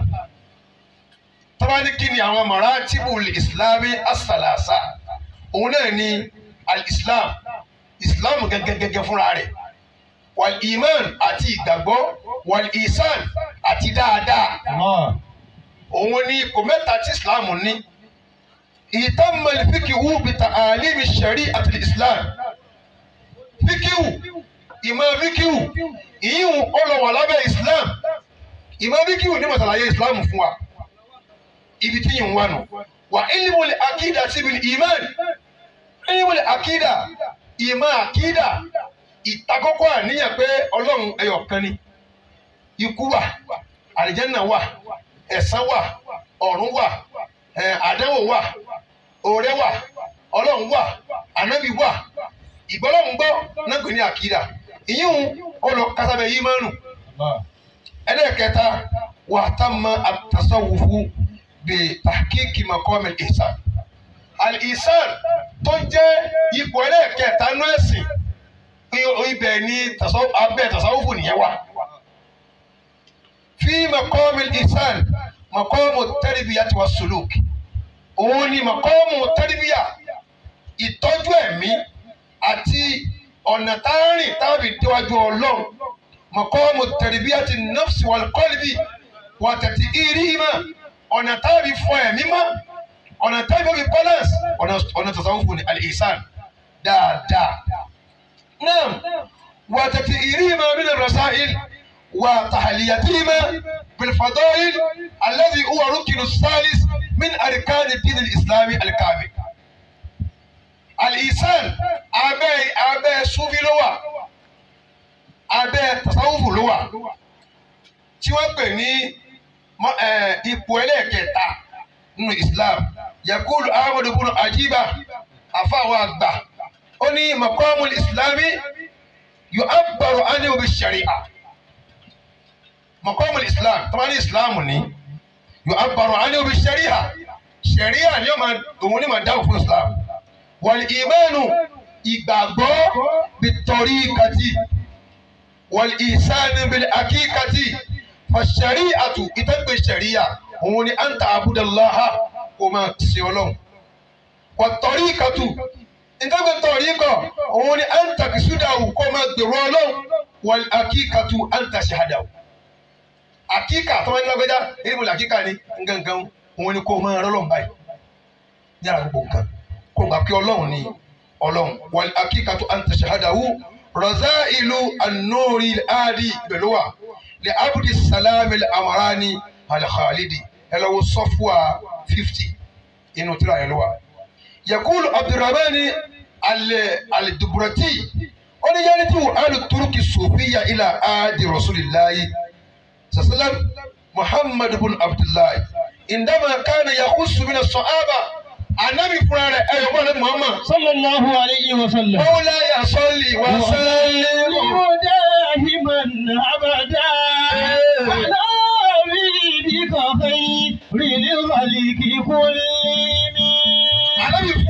tọ́wádìí kí ni àwọn amọ̀ràtìbù ìsìlámì asàlàsà òun náà ní alìsìlámù ìsìlámù gẹ́gẹ́gẹ́gẹ́ fúnra rẹ̀ wal iman àti ìgbàgbọ́ wal isan àti dáadáa. òun ni ipò mẹ́ta tí islam ní. ìtàmọ̀lì fíkìwù bìtà àlìmí sẹ̀rí àti islam. fíkìwù ìmọ̀ fíkìwù ìyíwù ọlọ́wà lábẹ́ islam. ìmọ̀ fíkìwù ní mọ̀sálàyé islam fún wa. ibi tí yìí ń wà nù. wà ilmu li akida ti bil iman. ilmu li akida ìmọ̀ akida ìtakọ́kọ́ àníyàn pé ọlọ́run ẹyọ ni. Ikú wà àlìjẹ́nà wà ẹ̀san wà ọ̀run wà àdánwò wà òré wà ọlọ́run wà ànábì wà. Ìgbọ́lọ́run gbọ́ náà pè ní àkìdá. Ìyíhun ọlọ kásábẹ̀ yìí máa ń rùn. Ẹlẹ́ẹ̀kẹta wà á tán mọ àtàsọ́wùfù bè tàkíkì mọ̀kọ́mẹ̀ ìsàn àlìsàn tó jẹ́ ipò ẹlẹ́ẹ̀kẹta nọ́ọ̀sì i- ibẹ̀ tasawuf- abẹ́ tasawufu nìyẹn wà. Fi maqam al-ihsan maqam at-tarbiyati was-suluk. Òun ni maqam at-tarbiya ìtọ́jú ẹ̀mí àti ọ̀nà tá a rìn tábì déwájú ọlọ́run. Maqamu tarbiyati nafsi wal qalbi irí mọ́ ọ̀nà tábì fọ ẹ̀mí mọ́ ọ̀nà tábì fi balance ọ̀nà tasawufu ni al-ihsan dáadáa. Wà tahliyatihima bil fadail alladhi huwa ruknu salis min arkani din al-islami al-kamil alisan abẹ́ abẹ́ sufi ló wà abẹ́ tasawufu ló wà tí wọ́n mọ- ẹ̀, ipò ẹlẹ́ẹ̀kẹta nínú islam. Yakulu afáwọn àgbà ó ní maqamu islami yu'abbaru anhu bi sharia maqamu islam tọ́mọ ní islam ní yu'abbaru anhu bi sharia sharia ni òun ni máa dáhùn fún islam. Wàlìmánu ìgbàgbọ́ bìtọ̀rí kàtí wàlìsánu bìlì àkíkàtí fàṣẹrí àtù ìtẹ́gbẹ̀ ṣẹ̀ríyà òun ni àǹtà àbúdàláha kò máa ṣe ọlọ́run. Wàtọ̀rí kàtù ìtẹ́gbẹ̀ tọ̀rí kọ̀ òun ni àǹtà kìsúdàwù kò máa gbèrò ọlọ́run wàlì àkíkàtù àǹtà ṣàdàwù àkíkà tọ́wọ́n ní lágbẹ́dá ìrìbùlà àkíkà ni ngangan òun ni kò máa rọ́lọ́run báyìí. Yàrá gbogbo nǹkan kó gbà pé ọlọ́run ni ọlọ́run. Wal akíkatu anta shahadahu rọ̀zá ìlú anúrí áàdì bẹ̀lúwà lè abudi salami amarani alkhalidi. Ẹlọ́wọ́ sọ́fúà fifty inú tíra lọ́wọ́ yakulu abdulrahman alẹ aliduburati ó ní yẹn tí wàhálù turuki sofiya ilà adi rasulillahi sasalam muhammad bin abdullahi indama kana yakusu mina sọhaba anabi fúnra rẹ̀ ẹyọ mọ anabi muhammad. sallallahu alayhi wa sallam. mawla ya sọli wa sẹlẹ. wàhálà himan abada. wàhálà mi ni kọfẹ́ rí ni wàlíkì kúlẹ̀.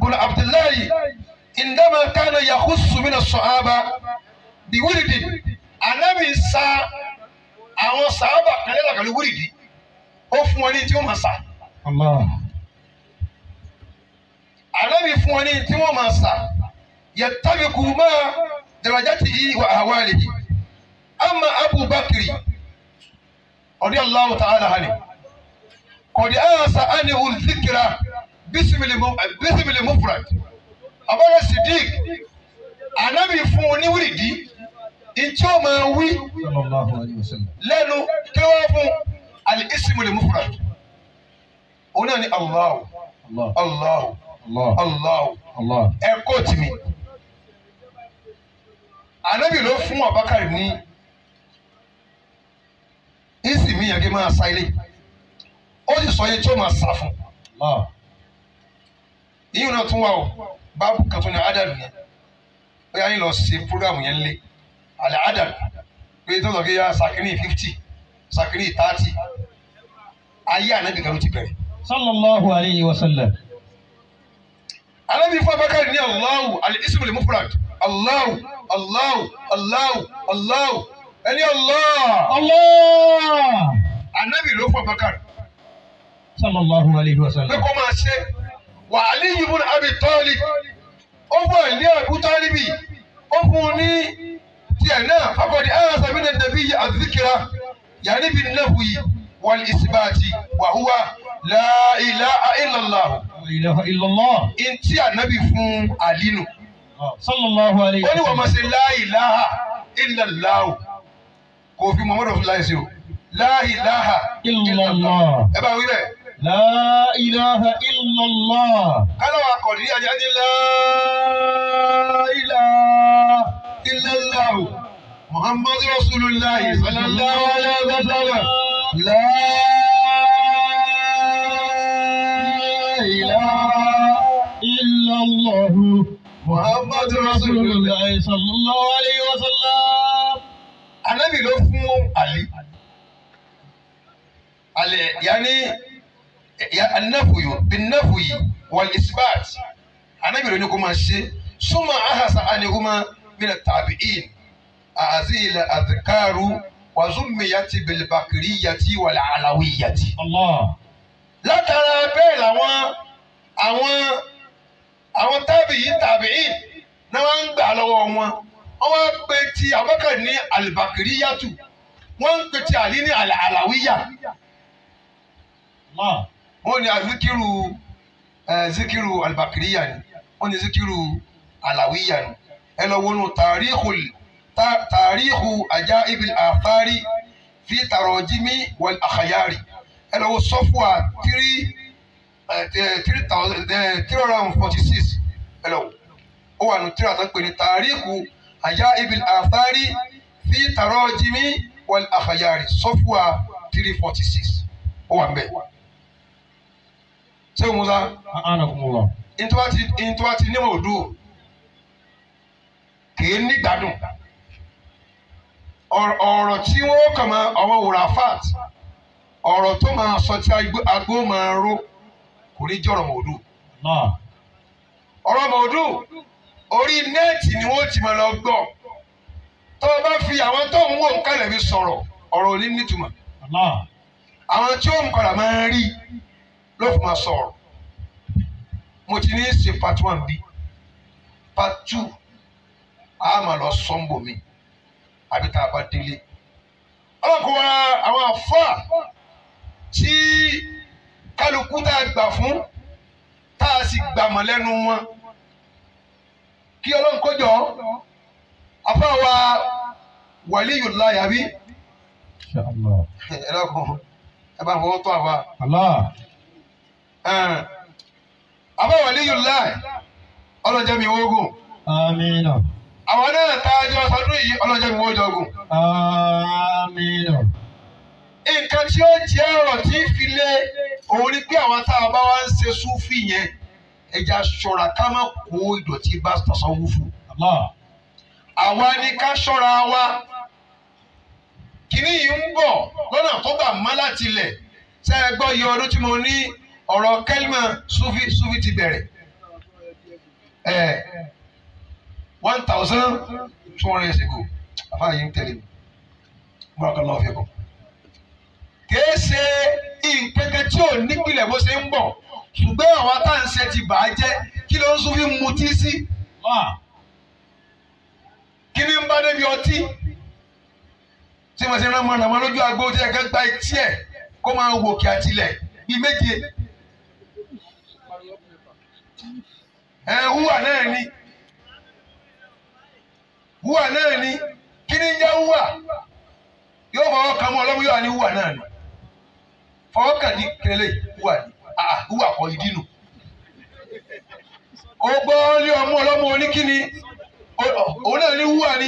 bùnà abdullahi indama kana yahusu mina sọ̀hábà bí wíìrì anabi sa àwọn sàábà kẹlẹ́ làkàlẹ́ wíìrì ó fún wọn ní tí ó máa sà الله ànábì fún wọn ní tí wọ́n máa sà yattabiqu ma darajatihi wa ahwalihi amma abubakiri radiyallahu ta'ala anhu qad asa anhu dhikra bismil bísímìlì mufrad abọ́lá sidik anabi fún oníwìrìdí ntí o máa wí lẹ́nu kí wọ́n fún alìsímìlì mufrad. Òun náà ni Allahu. Allahu. Allahu. Ẹ̀kọ́ tìmí. Anabi ló fún Abubakar ní ìsìmí yẹn kí n máa sa ilé. Ó sì sọ yẹn tí o máa sà fún yíyún náà tún wà o báàbù kan tún ní àdàlù yẹn ó yà ní lọ ṣe programu yẹn lé àlẹ àdàlù pé tó sọ pé yà sàkírì fifty sàkírì thirty ayé ànábì kan ló ti bẹ̀rẹ̀. sallallahu alayhi wa sallam. alábi fún abakar ní allahu al-ismu al-mufrad allahu allahu allahu allahu ẹni allah. allah. ànábì ló fún abakar. sallallahu alayhi wa sallam. pé kó máa ṣe wà á ní ibùn abi tọ́lì ó wà ní Abu Tálíbì ó fún un ní tiẹ̀ náà faqad aasa min an-nabiyyi adh-dhikra. Yàní bi nafyi wal isbati wa huwa la ilaha illallah. Ilaha illallah. Ntí ànábì fún àlínú. sallallahu ní wọ́n ma ṣe la ilaha kò fi muhammadu fi láyé o. La ilaha ẹ bá wí bẹ́ẹ̀. La ilaha illallah. Aláwa kọ̀dí ajá ní la ilaha illallah. Muhammadu Rasulullah sallallahu alaihi wa sallam. La ilaha illallah. Muhammadu Rasulullah sallallahu alaihi wa sallam. Ànábì ló fún Ali. Alẹ̀ yanni anafuyu binafuyi wal isbat anabiro ni kuma ṣe suma ahasa anihuma mina tabi'in azil adhikaru wa zumiyati bilbakiriyati wal alawiyati. látara bẹ́ẹ̀ làwọn àwọn àwọn tabi'in tabi'in náà wọ́n ń gbà lọ́wọ́ wọn wọ́n ń pè ti abakar ní albakiriyatu wọ́n ń pè ti ali ní alawiya. Allah wọ́n ní azikiru zikiru alibakiriya ni. Wọ́n ní zikiru alawiya ni. Ẹ lọ wọnú tàríhù tàríhù ajaibil athari fi tarojimi wal akhayari ẹ lọ wọ sọfúà three three thousand three hundred and forty six ẹ lọ ó wà nù tó ń pè ní tàríkù ajaibil athari fi tarojimi wal akhayari sọfúà three forty six ó wà ṣé sẹ́wọ̀n musa. Anakunmọ́wá ntọ́wá ti nímọ̀ òdu kèé nígbàdùn ọ̀rọ̀ tí wọ́n kàn máa ọmọ wòrà fat ọ̀rọ̀ tó máa sọ agbó máa ró kò ní jọ̀rọ̀ mọ̀ òdu ọ̀rọ̀ mọ̀ òdu orí nẹ́ẹ̀tì ni wọ́n ti máa lọ gbọ́. Tó o bá fi àwọn tó ń wò ń kálẹ̀ fi sọ̀rọ̀ ọ̀rọ̀ ò ní nítumọ̀. Àwọn tí ó ń padà máa ń rí ló fi máa sọ̀rọ̀. Mo ti ní ṣe part one bí. Part two a máa lọ sọ́ńbò mi àbí tá a bá délé. Ọlọ́kùnrin wa àwọn àfà tí kálukú tá a gbà fún tá a sì gbàmọ̀ lẹ́nu wọn. Kí ọlọ́run kó jọ àfà wa Waliyullah àbí? Ẹ lọ́kùn ẹ bá fọwọ́ tó àwa Allah. àfà Waliyullah ọlọ́jọ́ mi wógùn Amina. àwọn náà tá a jọ sọdún yìí ọlọ́jọ́ mi wọ́jọ́ gùn. Amina. nǹkan tí ó jẹ́ ọ̀rọ̀ tí ń fi lé òun ni pé àwọn tá a bá wá ń ṣe súfì yẹn ẹja ṣọ́ra ká má kó ìdọ̀tí bá tasawufu. Allah. àwa ni ká ṣọ́ra wa kínní yìí ń bọ̀ lọ́nà tó gbà má láti lẹ̀ ṣe é gbọ́ iye ọdún tí mo ní ọ̀rọ̀ kẹ́límà súfì súfì ti bẹ̀rẹ̀. Ẹ̀ one thousand two hundred years ago. Àfáà yìí ń tẹ̀lé mi. Barakallahu fikum. Kìí ṣe nǹkan kan tí ò nípìnlẹ̀ bó ṣe ń bọ̀. Ṣùgbọ́n àwọn atáǹṣe ti bà á jẹ́ kí ló ń sún fi mutí sí? Allah. kí ni ń bá débi ọtí? Tí wọ́n ṣe rán mọ́ nàmọ́ lójú agbo tí ẹ̀ka gba etí ẹ̀ kó máa wò kí àtìlẹ̀ bíi méje. Ẹ húwà náà ni húwà náà ni kí ni ń jẹ́ húwà yóò fọwọ́ kan mọ́ ọlọ́mú yóò ní húwà ni. Fọwọ́ kàn ní kẹlẹ́ húwà ni àà húwà kọ́ ìdí nù. ó gbọ́ lé ọmọ ọlọ́mọ oníkíni òun náà ni.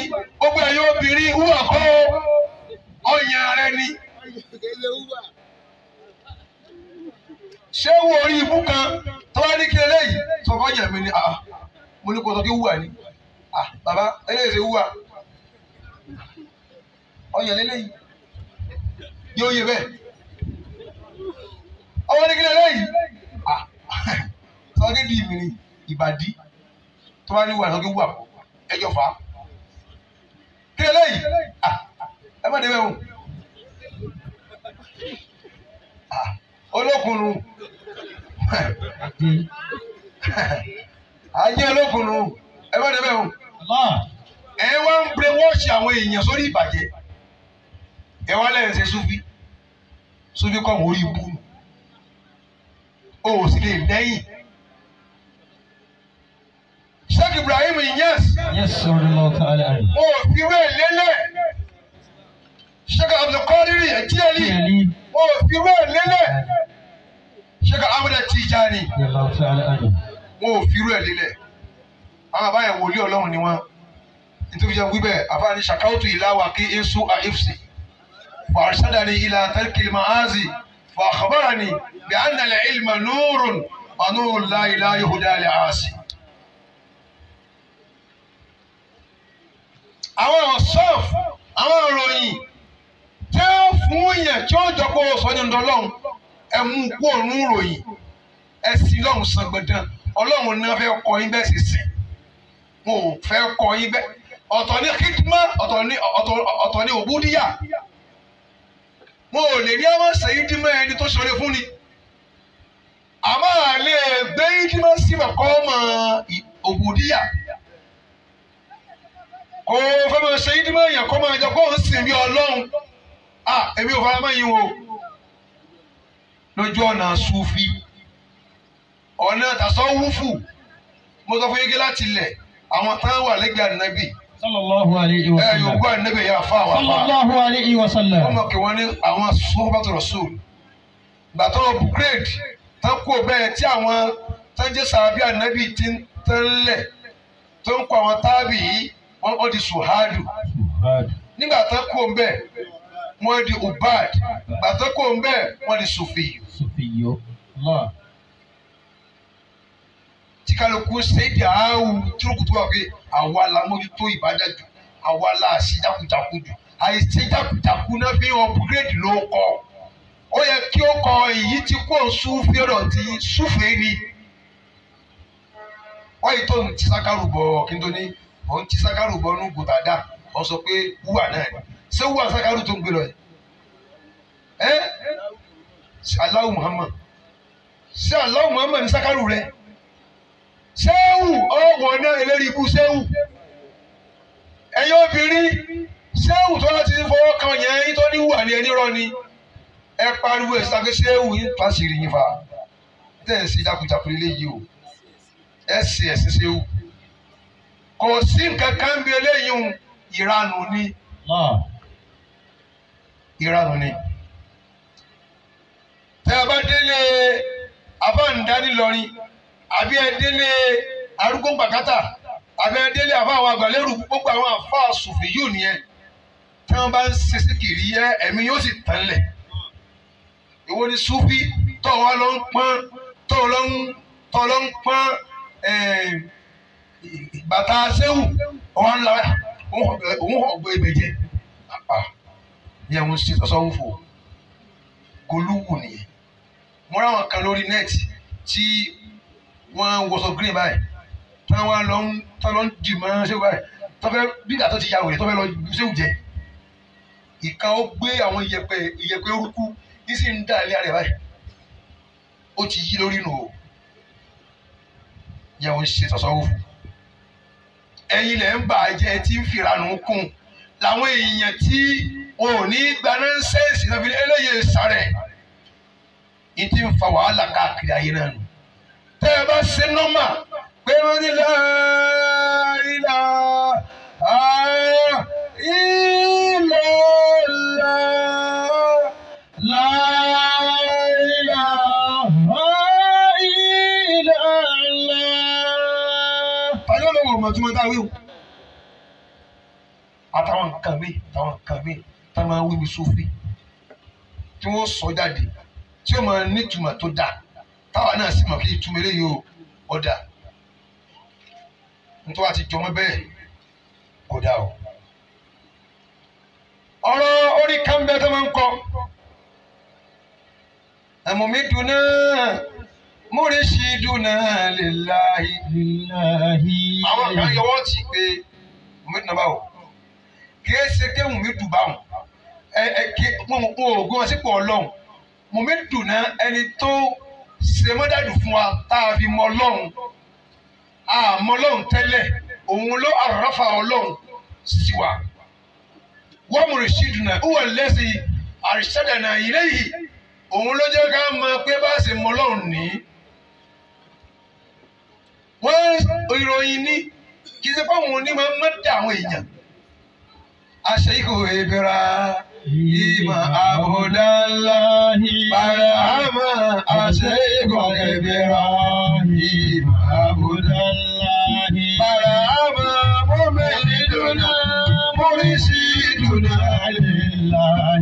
Rẹ ni. Ṣé wo orí ibú kan tó wá ní kí eléyìí? Sọ fún ọ̀yàn mi ni mo ní kó sọ kí húwà ni. Bàbá eléyìí ṣe húwà ọ̀yàn lélẹ́yìí. Yóò yẹ bẹ́ẹ̀. Ọwọ́ ní kí eléyìí? Sọ kí di ìmìrì ìbàdí. Tó wá ní húwà sọ kí húwà kọ́ ẹjọ́ fà á kí eléyìí ẹ má débẹ̀ o olókùnrin ajé olókùnrin ẹ má débẹ̀ o Allah. ẹ wá ń bre wọ́ọ̀ṣì àwọn èèyàn sórí ìbàjẹ́ ẹ wá lẹ́yìn ṣe súfì súfì kọ́ mọ́ orí ibú o ò sì lè lẹ́yìn. Sheikh Ibrahim Inyas Yes, Allah ta'ala. anhu. o ò fi wé lélẹ̀ Sheikh Abdulkadir Jilani wọn ò fi wẹ́ẹ̀ lélẹ̀. Sheikh Ahmed Tijani. Wọn ò fi wẹ́ẹ̀ lélẹ̀. Àwọn àbáyẹ wòlíì ọlọ́run ni wọn. Nítorí jẹ́ wíbẹ̀ àbáyẹ ṣàkáwùtù ìlàwà kí esu àìfsì fàrṣádàní ìlà tẹ́lkìlì màázì fàkàbárani bí ànàlẹ̀ ìlmà nùrùn ọ̀nùrùn láìlá yòhùdá àlẹ́ àásì. àwọn ọ̀sọ́f àwọn ìròyìn tí ó fún yẹn tí ó jọ pé ó sọ ní ọlọ́run ẹ mú kú òórùn ìròyìn. Ẹ sì lọ́run san gbẹ̀dán ọlọ́run náà fẹ́ kọ́ yín bẹ́ẹ̀ sì sìn. Ò fẹ́ kọ́ yín bẹ́ẹ̀. Ọ̀tọ̀ ní kíkímọ́ ọ̀tọ̀ ní òbúdíyà wọn ò lè ní ọmọ sẹ́yìn dímọ̀ ẹni tó ṣọlẹ̀ fún ni. Àmọ́ àlẹ́ gbé dímọ̀ sí ọkọ ọmọ òbúdíyà kò fẹ́ mọ sẹ́yìn dímọ̀ yẹn kọ́ máa jẹ kó ń sìn ọlọ́run à èmi ò fara mọ́ yín o. Lójú ọ̀nà sufi ọ̀nà tàṣọ́wúfù mo sọ fún yín kí láti lẹ̀ àwọn táwọn wà lẹ́gbẹ̀ẹ́ ànábì. Sallallahu alayhi wa ẹ yóò sallam. gbọ́ ànábì yà fún àwọn afá Sallallahu alayhi wa wọ́n sallam. mọ̀ kí wọ́n ní àwọn sọ́kọ́tò rọ̀ṣùl gbàtọ́ upgrade tán kú bẹ́ẹ̀ tí àwọn tán jẹ́ sàbí ànábì ti ń tẹ́lẹ̀ tó ń kọ́ àwọn tábì yìí wọ́n di nígbà tán kú bẹ́ẹ̀ wọ́n di ubad. Gbàtọ́ kú bẹ́ẹ̀ wọ́n di sufi. Sufiyo. Allah. tí kálukú ṣèdí àáwù túrùkùtù wà pé àwa la mójútó ìbájájú àwa la ṣe jákujàku jù. Àìsí jákujàku náà fi upgrade ló kọ́. Ó yẹ kí ó kọ èyí tí kò súnfì ọ̀dọ̀ tí ni. Wọ́n yìí tó ń ti sákàrù bọ̀ kí n tó ní ń ti sákàrù bọ̀ nù gòtàdá wọ́n sọ pé wúwà náà ni wúwà sákàrù tó ń gbé lọ yìí ẹ́? Allahu Muhammad? Ṣé Allahu Muhammad ní sákàrù rẹ̀? Sẹ́wù ọ̀wọ̀ náà eléri ikú sẹ́wù ẹ̀yin obìnrin ṣéwù tó láti fọwọ́ kan yẹn yín tó ní wà ní ẹni rọ ni. Ẹ pariwo ẹ̀ sàgbé ṣéwù yín fásirì yín fa. Tẹ̀ ẹ̀ sí jakujaku eléyìí o. Ẹ sì ẹ̀ sí ṣéwù. Kò sí nǹkan kan bí eléyìí ìranù ni. Ìranù ni. Tẹ́ ẹ bá délé abáǹdánilọrin àbí ẹ délé arúgbó gbàkátà àbí ẹ délé àfa àwọn àgbàlérù gbogbo àwọn àfa àsùnfì yóò nìyẹn tí wọ́n bá ń ṣe síkìrì yẹ ẹ̀mí yóò sì tẹ̀lẹ̀ ìwọ ni sufi tó wa lọ ń pọ́n tó lọ ń tó lọ ń pọ́n bàtà sẹ́wù ọ̀hún ọ̀gbẹ́ ìbẹ̀jẹ̀ ní àwọn ṣe tọ́sọ́wọ́ fò golúwù nìyẹn. Mo ráwọn kan lórí nẹ́ẹ̀tì tí wọ́n wọṣọ green báyìí. Tí wọ́n lọ ń tọ́ lọ ń dì mọ́ ṣé báyìí. Tó fẹ́ tó ti ya wèrè tó fẹ́ lọ ṣéwù jẹ. Ìkan ó gbé àwọn iyẹ̀pẹ̀ iyẹ̀pẹ̀ orúkú ní ń dà ilé rẹ̀ báyìí. Ó ti yí lórí nù o. Yẹ wọ́n ṣe tọ́sọ́wọ́ fò ẹ̀yin lẹ̀ ń bà á jẹ́ tí ń fìranù kún. Làwọn èèyàn tí wọn ò ní gba nọ́ńsẹ́ǹsì náà fi ní eléyìí sáré ní ti ń fa wàhálà káàkiri ayé náà nù. tẹ́ ẹ bá ṣe nọ́mà pé wọ́n ní láìlà tàyọ̀ lọ́wọ́ ọmọ tí wọ́n dá wíwù. àtàwọn nǹkan mi àtàwọn nǹkan mi tá a máa ń wí mi sófin tí wọ́n sọ jáde tí ó máa nítumọ̀ tó dáa táwa náà sì mọ̀ kí ìtumọ̀ eléyìí ó ọ̀dà nítorí àti jọmọ́ bẹ́ẹ̀ kò dáa o. ọ̀rọ̀ orí kánbẹ́ tó máa ń kọ. Ẹ̀mú mi dùn náà múrí sí dùn náà lillahi. Àwọn kan yọwọ́ tì pé dùn náà báwo? Kì í ṣe kéwù mi dùn báwọn ẹ ẹ kí wọn ò gbé wọn sípò ọlọ́run. Dùn náà ẹni tó ṣe mọ́dàdù fún wa tá a fi mọ ọlọ́run. Àmọ́ ọlọ́run tẹ́lẹ̀ òun ló àràfà ọlọ́run sí wa. Wọ́n mú rìṣídùn náà wọ́n lẹ́sìn àrísẹ́dà náà yìí lẹ́yìn òun ló jẹ́ ká mọ pé bá a ṣe mọ ọlọ́run ní. wọ́n ìròyìn ní kì í ṣe pé àwọn onímọ̀ dá àwọn èèyàn. aṣèkò ìbíra ìmọ̀ Ima Abdullahi Barhama Ashaiko Ibrahim Abdullahi Barhama Mumiliduna Murishiduna Lillah.